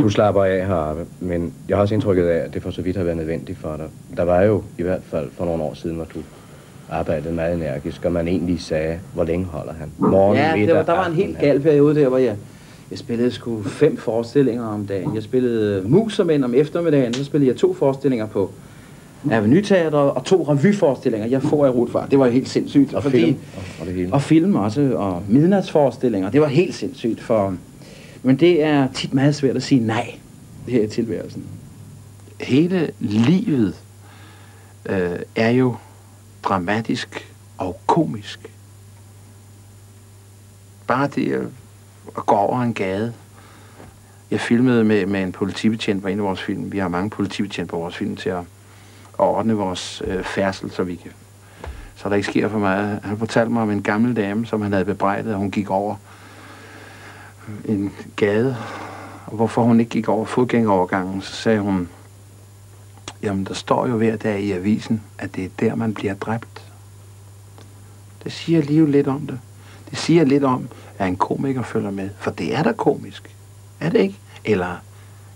du slapper af heroppe, men jeg har også indtrykket af, at det for så vidt har været nødvendigt for dig. Der var jo i hvert fald for nogle år siden, hvor du arbejdede meget energisk, og man egentlig sagde, hvor længe holder han? Morgen, Ja, middag, det var, der var en helt gal periode der, hvor jeg, jeg spillede sgu fem forestillinger om dagen. Jeg spillede Musermænd om eftermiddagen, så spillede jeg to forestillinger på Avenue Teater og to revyforestillinger. Jeg får i Rutfart. Det var helt sindssygt. Og fordi- film, og, og det hele. Og film også, og midnatsforestillinger. Det var helt sindssygt, for... Men det er tit meget svært at sige nej her i tilværelsen. Hele livet øh, er jo dramatisk og komisk. Bare det at, at gå over en gade. Jeg filmede med, med en politibetjent på en af vores film. Vi har mange politibetjente på vores film til at, at ordne vores øh, færdsel, så vi kan så der ikke sker for meget. Han fortalte mig om en gammel dame, som han havde bebrejdet, og hun gik over en gade. Og hvorfor hun ikke gik over fodgængerovergangen, så sagde hun, jamen der står jo hver dag i avisen, at det er der, man bliver dræbt. Det siger lige lidt om det. Det siger lidt om, at en komiker følger med. For det er da komisk. Er det ikke? Eller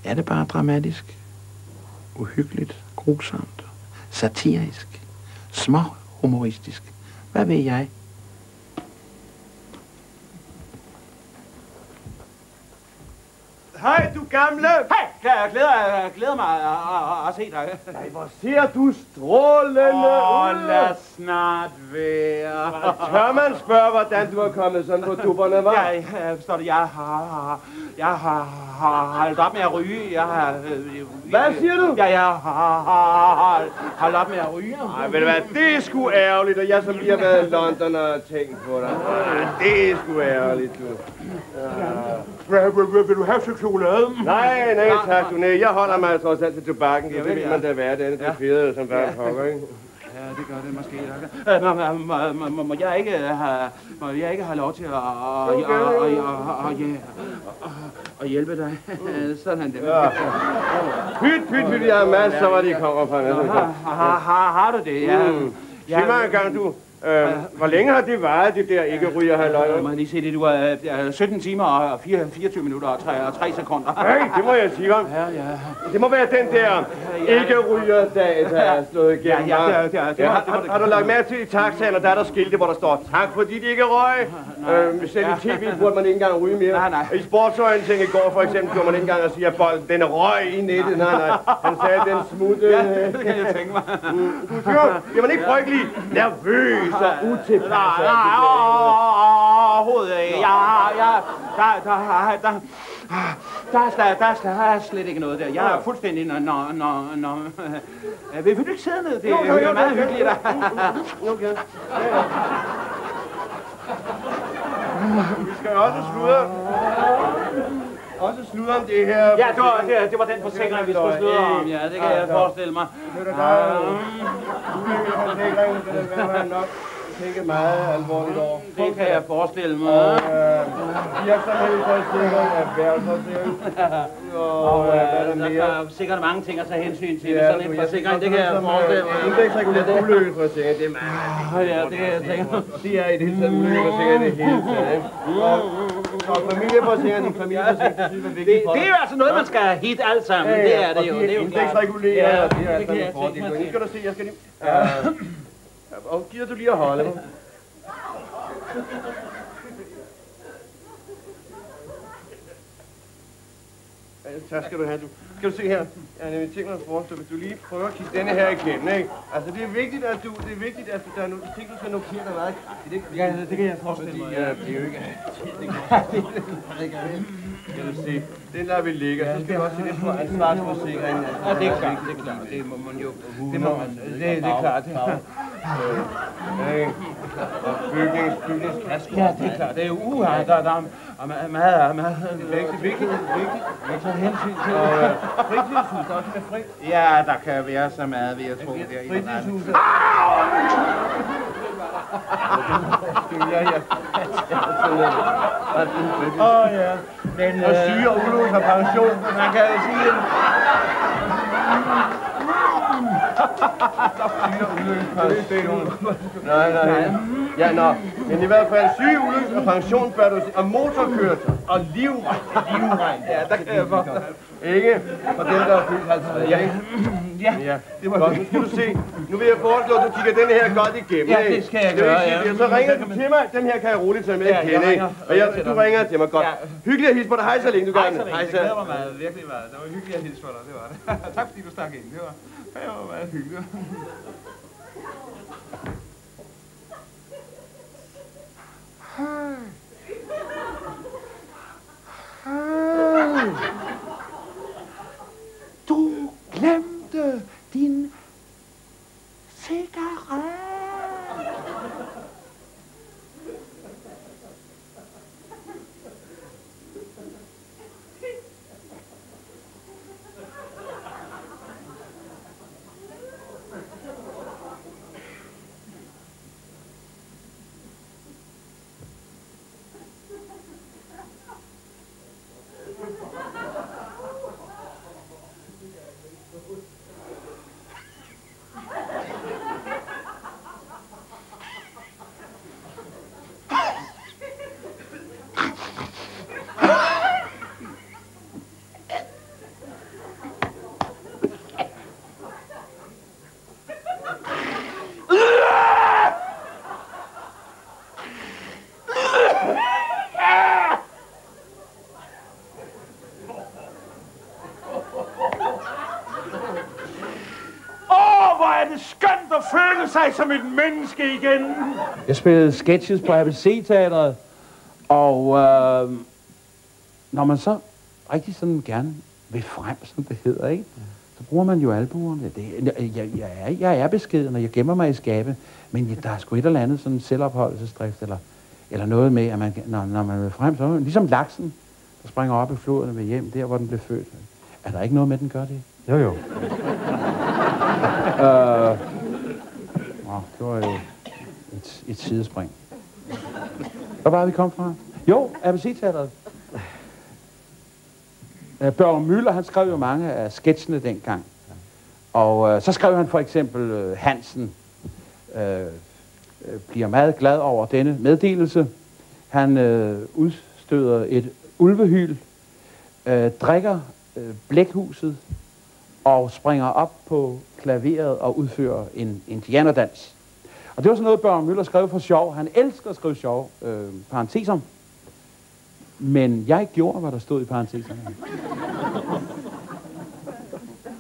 er det bare dramatisk? Uhyggeligt, grusomt, satirisk, små humoristisk. Hvad ved jeg? Hej, du gamle! Hej, jeg glæder, jeg glæder mig at, at, at se dig. Nej, hvor ser du strålende Åh, ud! lad snart være. Tør man spørge, hvordan du er kommet sådan på dupperne, hva'? Jeg, jeg forstår det, jeg har, jeg har, har holdt op med at ryge. Jeg har, øh, Hvad siger du? Ja, jeg har, har holdt op med at ryge. Ej, ved du hvad, det er sgu ærgerligt, og jeg som lige har været i London og tænkt på dig. Det er sgu ærgerligt, du. Vil, vil du have chokolade? Nej, nej, tak du. Nej, jeg holder mig trods alt til tobakken. Det vil man da være, det er det Ja. fede, som bare pokker, ikke? Ja, det gør det måske. Øh, Må, må, må, jeg ikke have, må jeg ikke have lov til at, at, at, at, at, at, at, at hjælpe dig? Sådan det. Ja. Pyt, pyt, pyt, jeg har masser, hvor de kommer fra. Har, har, du det? Ja. Mm. Sig mig engang, du. Øh, hvor længe har det varet, det der ikke ryger halløj? Må jeg lige se det? Du er øh, 17 timer og 4, 24 minutter og 3, og 3 sekunder. Hey, det må jeg sige, hva'? Ja, ja. Det må være den der ikke ryger dag, der er slået igennem. Ja, ja, det det det Ja, må- har, det må det- har, du lagt mærke til i taxaen, og der er der skilte, hvor der står, tak fordi de ikke røg. Øhm, selv i tv burde man ikke engang ryge mere. Nej, nej. I sportsorientering i går for eksempel, kunne man ikke engang at sige, at bolden den røg i nettet. Nej, nej. Han sagde, den smuttede. Ja, det kan jeg tænke mig. Du siger, bliver man ikke frygtelig nervøs og utilpas? Nej, nej, overhovedet ikke. Ja, ja, der, der, der, der, er der, er slet, der er slet ikke noget der. Jeg er fuldstændig, når, når, når, når øh, vil du ikke sidde ned? Det er meget jo, jo, hyggeligt. jo. Okay. Vi skal også sludre. Også sludre om det her. Ja, det var, det, det var den forsikring, vi skulle sludre om. Ja, det kan jeg forestille mig. Det er der Forsikringen, det er nok tænke meget alvorligt over. Det kan jeg forestille mig. Og øh, virksomhedsforsikring, erhvervsforsikring. Og øh, hvad er der der mere? er sikkert mange ting at tage hensyn til. Ja, sådan en forsikring, det kan jeg som, øh, forestille mig. Indeksreguleret ulykkesforsikring, det er meget Ja, det kan jeg tænke mig. De er i det hele taget ulykkesforsikring det hele taget. ikke? Og, familieforsikring, din familieforsikring, det synes jeg er Det, vigtigt for det er jo altså noget, man skal have hit alt sammen. Det er det jo. Det er jo klart. indeksreguleret, det er det altså kan en fordel. Nu skal du se, jeg skal lige... Øh, og giver du lige at holde? Ja, Tak skal du have. Du. Skal du se her? Jeg har nemlig tænkt mig at forestille, hvis du lige prøver at kigge denne her igennem, ikke? Altså, det er vigtigt, at du, det er vigtigt, at du, der er nogle ting, du skal notere dig meget kraftigt, ikke? Ja, det kan jeg forestille Fordi, mig. ja, det er jo ikke... Skal du se, den der vi ligger, så skal du også se lidt på ansvarsforsikringen. Ja, det er klart, det er klart. Det må man jo... Det må man... Det, det er klart. Det Ikke? Og bygnings, bygningskasko. Ja, det er klart. Det er uha, der, der er meget, meget, meget... Vigtigt, vigtigt, vigtigt. Jeg tager hensyn til Og øh, fritidshus, der er også med fri. Ja, der kan være så meget, vil jeg tro, der i Fritidshuset. Ja, ja. Åh, ja. Men, Og syge og ulykke og pension. Man kan jo sige, Syge og ulykke pension. Nej, nej. Ja, nå. Men i hvert fald syge, ulykke og pension bør du se. Og motorkørsel. Og livregn. Livregn. Ja, der kan jeg for. Ikke? For dem, der er fyldt 50, ja? Ja, ja. Det var godt. Nu skal du se. Nu vil jeg foreslå, at du kigger den her godt igennem. Ja, det skal jeg gøre, ja. Så ringer du til mig. Den her kan jeg roligt tage med Ja, jeg ikke? Og jeg, du ringer til mig godt. Hyggeligt at hilse på dig. Hej så længe, du Hej gerne. så længe. Hej Det så. glæder mig meget, virkelig meget. Det var hyggeligt at hilse for dig, det var det. tak fordi du stak ind. Det var, det var meget hyggeligt. Du glemte din cigaret. Skønt at føle sig som et menneske igen. Jeg spillede sketches på ABC-teateret, og øh, når man så rigtig sådan gerne vil frem, som det hedder, ikke? så bruger man jo albuerne. Det, jeg, jeg, jeg, er, jeg er beskeden, og jeg gemmer mig i skabet, men der er sgu et eller andet sådan selvopholdelsesdrift, eller, eller noget med, at man, når, når man vil frem, så er man ligesom laksen, der springer op i floden og vil hjem, der hvor den blev født. Er der ikke noget med, at den gør det? Jo, jo øh, Nå, det var jo et, et sidespring. Hvor var vi kom fra? Jo, ABC-teateret. Øh, Børge Møller, han skrev jo mange af sketsene dengang. Og øh, så skrev han for eksempel øh, Hansen øh, øh, bliver meget glad over denne meddelelse. Han øh, udstøder et ulvehyl, øh, drikker øh, blækhuset og springer op på klaveret og udfører en indianerdans. Og det var sådan noget, Børge Møller skrev for sjov. Han elsker at skrive sjov, øh, parenteser. Men jeg gjorde, hvad der stod i parenteserne.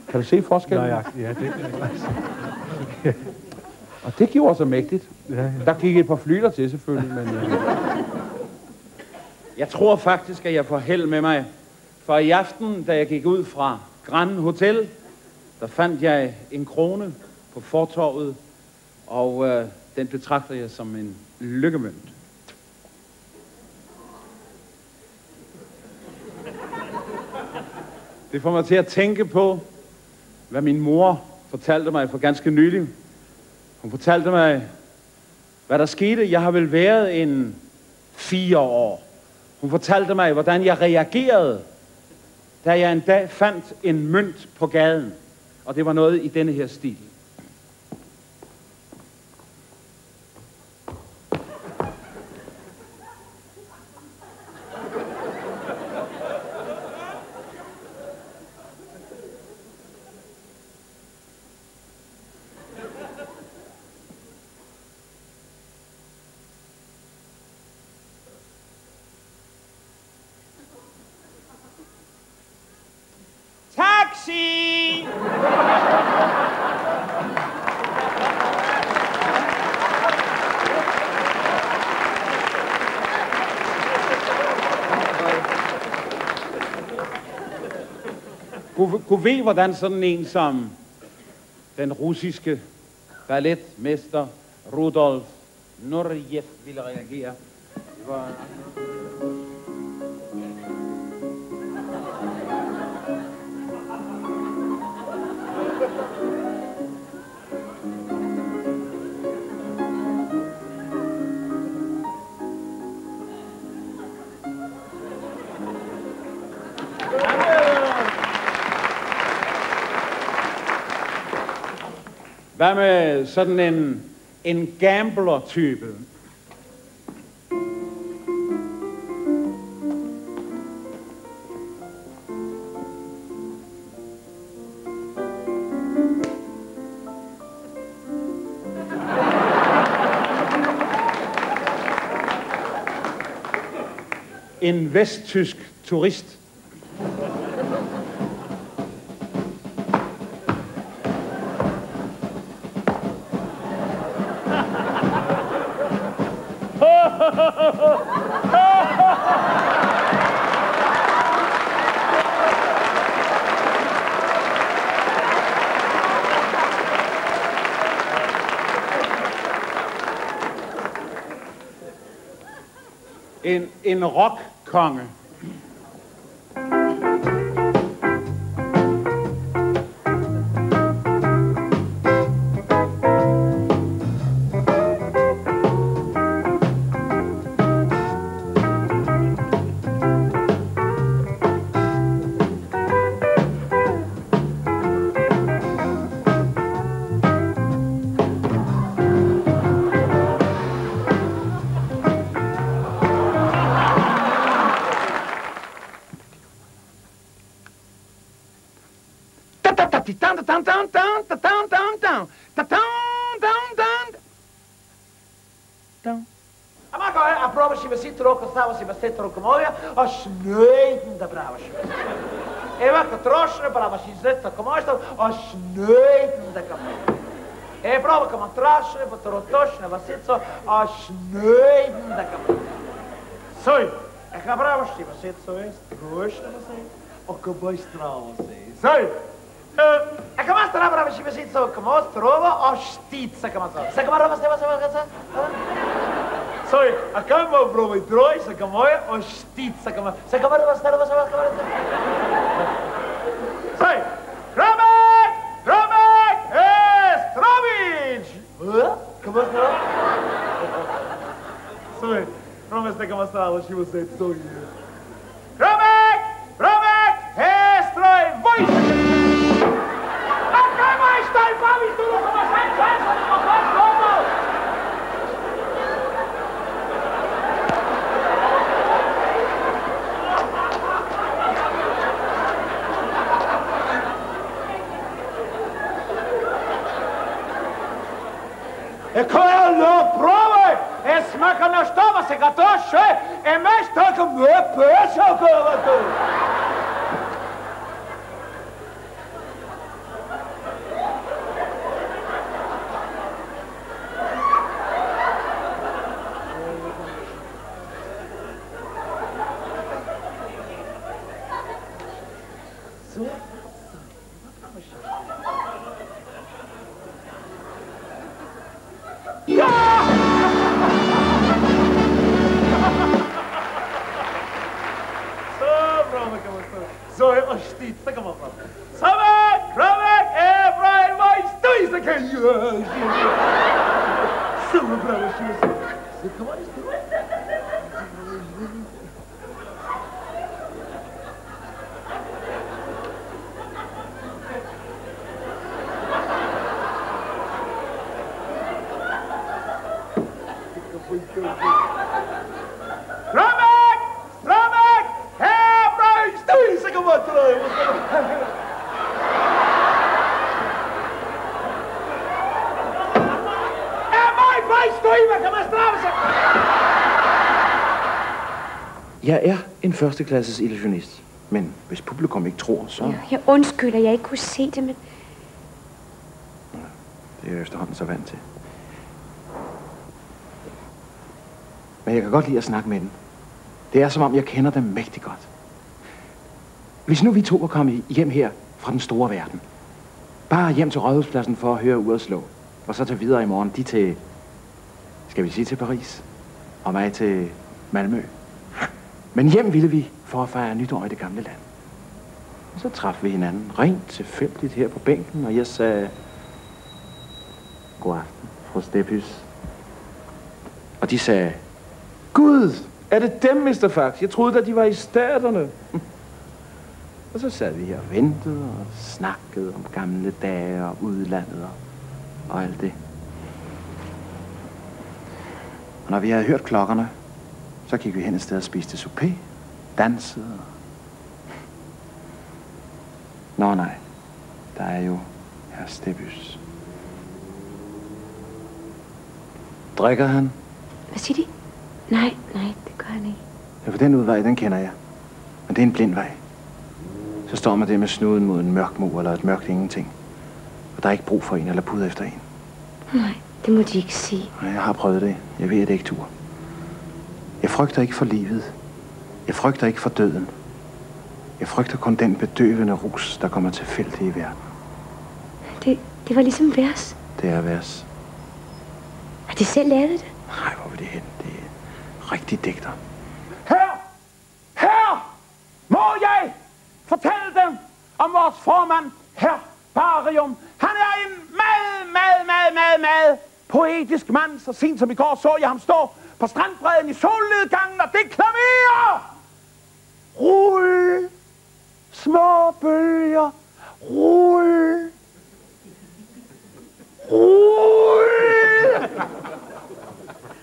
Kan du se forskellen? Nej, ja, det kan jeg Og det gjorde så mægtigt. Ja, ja. Der gik et par flytter til selvfølgelig, men... Øh... Jeg tror faktisk, at jeg får held med mig. For i aften, da jeg gik ud fra Grand Hotel, der fandt jeg en krone på fortorvet, og øh, den betragter jeg som en lykkemønt. Det får mig til at tænke på, hvad min mor fortalte mig for ganske nylig. Hun fortalte mig, hvad der skete. Jeg har vel været en fire år. Hun fortalte mig, hvordan jeg reagerede, da jeg en dag fandt en mønt på gaden. Og det var noget i denne her stil. Taxi! Kunne, kunne ved, hvordan sådan en som den russiske balletmester Rudolf Nureyev ville reagere. Det var... Hvad med sådan en, en gambler-type? En vesttysk turist. En, en rockkonge. ma se trok moja, a šnejden da brava še. Eva ka trošne brava si zet tako mašta, a šnejden da ka moja. E brava ka ma trašne, pa trotošne vasico, a šnejden da ka moja. Soj, e ka brava še vasico je, trošne vasico, a ka boj strava se. Soj, E ka ma strava brava še vasico, ka ma a štica ka ma zove. Se ka ma. Sorry, a kamo bromoj broj, sa kamo je oštit, sa kamo... Sa kamo je vas, sa kamo je... Sorry, Robert! Robert! Estrović! Kamo ste Sorry, Robert, ste kamo stala, što je sve to je. prova, é smaca na estava, se gatou, é e mestre, que me peixe, que eu førsteklasses illusionist. Men hvis publikum ikke tror, så Jeg undskylder, jeg ikke kunne se det, men det er jeg efterhånden så vant til. Men jeg kan godt lide at snakke med dem. Det er som om, jeg kender dem mægtig godt. Hvis nu vi to var kommet hjem her fra den store verden. Bare hjem til Rådhuspladsen for at høre uret slå. Og så tage videre i morgen. De til, skal vi sige til Paris? Og mig til Malmø. Men hjem ville vi for at fejre nytår i det gamle land. Så traf vi hinanden rent tilfældigt her på bænken, og jeg sagde... God aften, fru Stepys. Og de sagde... Gud, er det dem, Mr. Fax? Jeg troede da, de var i staterne. Og så sad vi her og ventede og snakkede om gamle dage og udlandet og, og alt det. Og når vi havde hørt klokkerne, så gik vi hen et sted og spiste souper, dansede. Nå nej, der er jo herr Stebys. Drikker han? hvad siger de? Nej, nej, det gør han ikke. Ja, for den udvej, den kender jeg. Men det er en blind vej. Så står man der med snuden mod en mørk mur eller et mørkt ingenting. Og der er ikke brug for en eller pude efter en. Nej, det må de ikke sige. Jeg har prøvet det. Jeg ved, at det ikke tur. Jeg frygter ikke for livet. Jeg frygter ikke for døden. Jeg frygter kun den bedøvende rus, der kommer til felt i verden. Det, det var ligesom vers. Det er vers. Har de selv lavet det? Nej, hvor vil det hen? Det er rigtig digter. Her! Her! Må jeg fortælle dem om vores formand, herr Barium. Han er en meget, meget, meget, meget, meget poetisk mand. Så sent som i går så jeg ham stå på strandbredden i solnedgangen og deklamere. Rul, små bølger, rul, rul.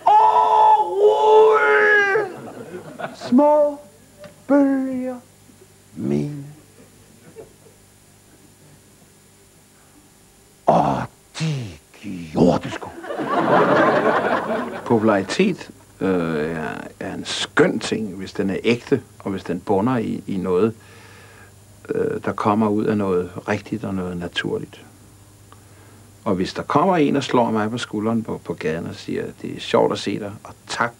Åh, rul, små bølger, mine. Og de gjorde det sgu. Popularitet øh, er, er en skøn ting, hvis den er ægte, og hvis den bunder i, i noget, øh, der kommer ud af noget rigtigt og noget naturligt. Og hvis der kommer en og slår mig på skulderen på, på gaden og siger, det er sjovt at se dig, og tak.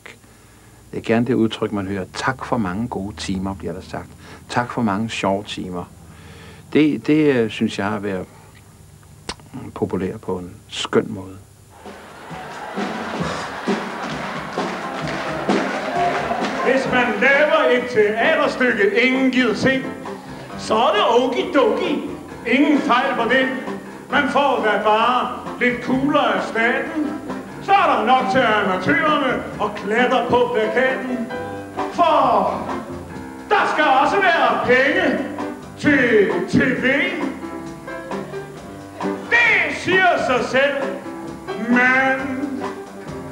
Det er gerne det udtryk, man hører. Tak for mange gode timer, bliver der sagt. Tak for mange sjove timer. Det, det øh, synes jeg er ved at populær på en skøn måde. Man laver et teaterstykke, ingen gider se, så er det okidoki. Ingen fejl på det. Man får da bare lidt kugler af staten. Så er der nok til amatørerne og klatter på plakaten. For der skal også være penge til tv. Det siger sig selv. Men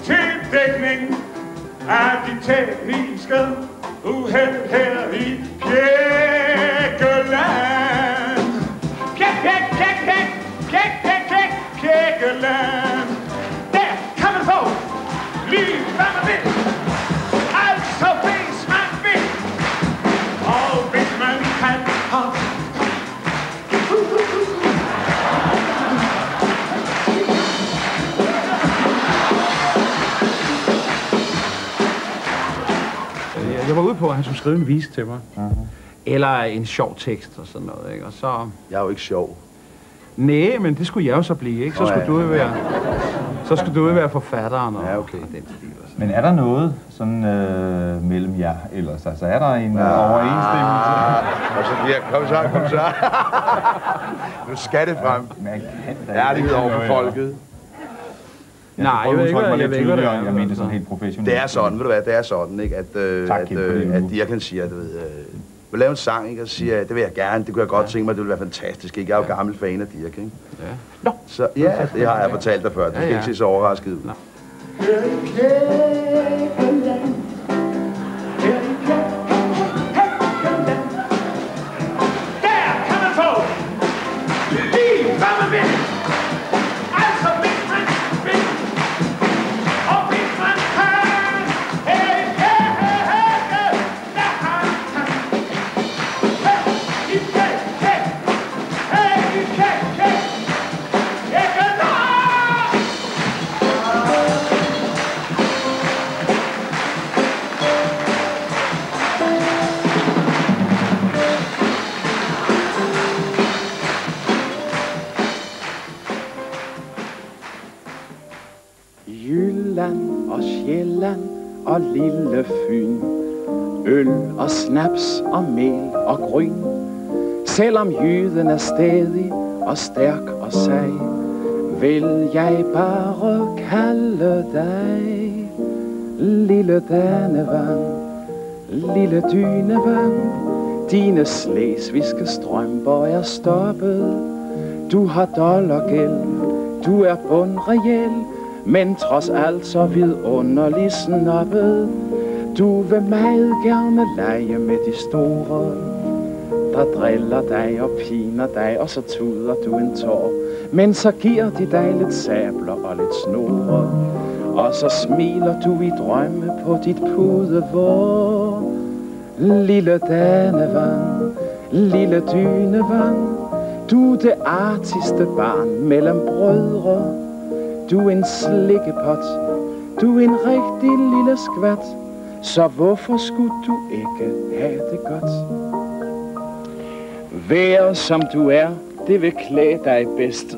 til dækning af de tekniske uheld her i Pjækkeland. Pjek, pjek, pjek, pjek, pjek, pjek, pjekkeland. Jeg var ude på, at han skulle skrive en vise til mig. Uh-huh. Eller en sjov tekst og sådan noget, ikke? Og så... Jeg er jo ikke sjov. Nej, men det skulle jeg jo så blive, ikke? Så skulle ja. du jo være... Så skulle du jo være forfatteren og, Ja, okay. og den stil. Og sådan. Men er der noget sådan øh, mellem jer ellers? Altså er der en Ja. ja. overensstemmelse? Og så bliver, kom så, kom så. nu skal det frem. Ærlighed over for folket. Jeg skal prøve at udtrykke mig lidt tydeligere. Jeg mente det sådan altså. helt professionelt. Det er sådan, ved du hvad, det er sådan, ikke? At, øh, Tak, at, det øh, at nu. Dirken siger, du ved, øh, vil lave en sang, ikke? Og siger, det vil jeg gerne, det kunne jeg godt tænke mig, det ville være fantastisk, ikke? Jeg er jo gammel fan af Dirk, ikke? Ja. Nå. Så, ja, det har jeg fortalt dig før, du Ja, skal ja. ikke se så overrasket ud. Der snaps og mel og gryn. Selvom jyden er stedig og stærk og sej, vil jeg bare kalde dig Lille Danevang, lille dynevang. Dine slesvigske strømper er stoppet. Du har dollargæld, du er bundreel, men trods alt så vidunderlig snobbet. Du vil meget gerne lege med de store, der driller dig og piner dig, og så tuder du en tår. Men så giver de dig lidt sabler og lidt snore, og så smiler du i drømme på dit pudevår. Lille Danevand, lille dynevand du er det artigste barn mellem brødre. Du er en slikkepot, du er en rigtig lille skvat, så hvorfor skulle du ikke have det godt? Vær som du er, det vil klæde dig bedst.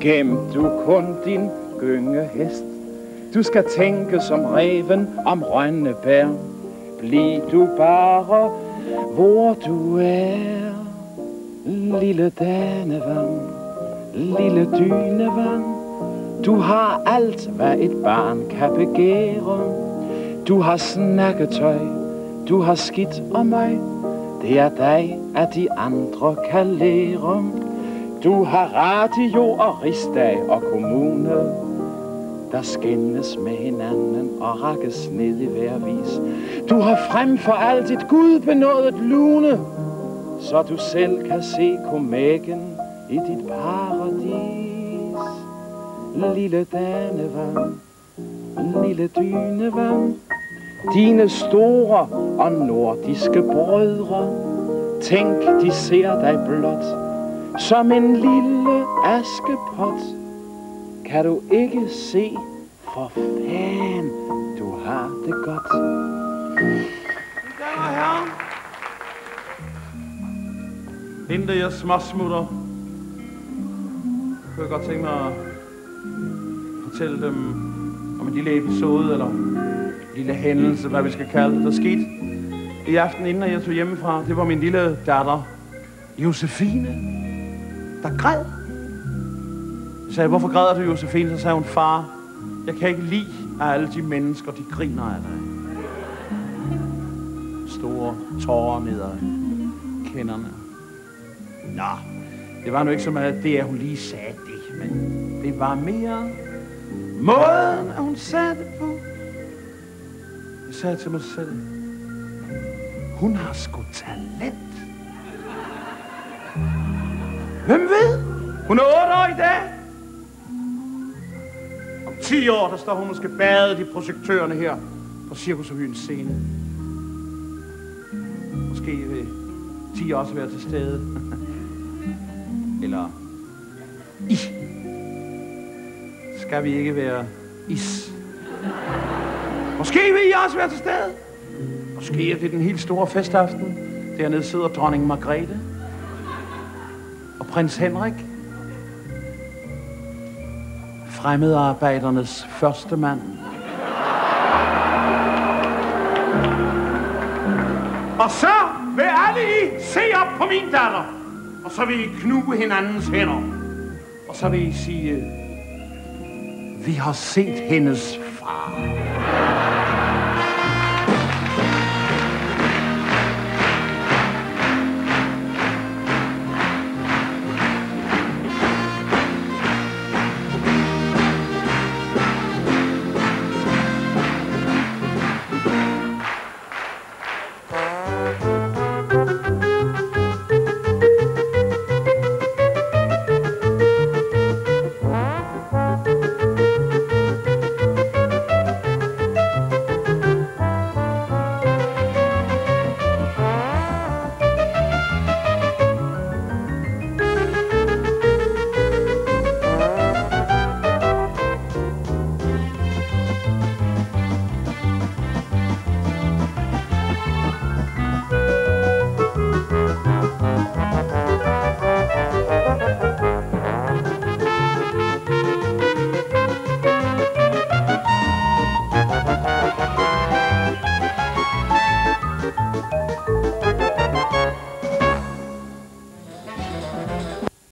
Gem du kun din gyngehest. Du skal tænke som reven om rønnebær. Bliv du bare, hvor du er. Lille Danevang, lille dynevang. Du har alt, hvad et barn kan begære. Du har snakketøj, du har skidt om mig. Det er dig, at de andre kan lære. Du har radio og rigsdag og kommune, der skændes med hinanden og rakkes ned i hver vis. Du har frem for alt et gudbenådet lune, så du selv kan se komækken i dit paradis. Lille danevang, lille dynevang, dine store og nordiske brødre, tænk, de ser dig blot som en lille askepot. Kan du ikke se, for fan, du har det godt. Damer og herrer, inden jeg småsmutter, kunne jeg godt tænke mig at fortælle dem om en lille episode, eller lille hændelse, hvad vi skal kalde det, der skete i aften, inden jeg tog hjemmefra. Det var min lille datter, Josefine, der græd. Jeg sagde, hvorfor græder du, Josefine? Så sagde hun, far, jeg kan ikke lide, at alle de mennesker, de griner af dig. Store tårer ned ad kenderne. Nå, det var nu ikke så meget det, at hun lige sagde det, men det var mere måden, at hun sagde det på. Jeg sagde til mig selv, hun har sgu talent. Hvem ved? Hun er 8 år i dag. Om 10 år, der står hun måske badet i projektørerne her på Cirkusrevyens scene. Måske vil 10 også være til stede. Eller I. Skal vi ikke være is? Måske vil I også være til stede. Måske er det den helt store festaften. Dernede sidder dronning Margrethe. Og prins Henrik. Fremmedarbejdernes første mand. Og så vil alle I se op på min datter. Og så vil I knuge hinandens hænder. Og så vil I sige, vi har set hendes far.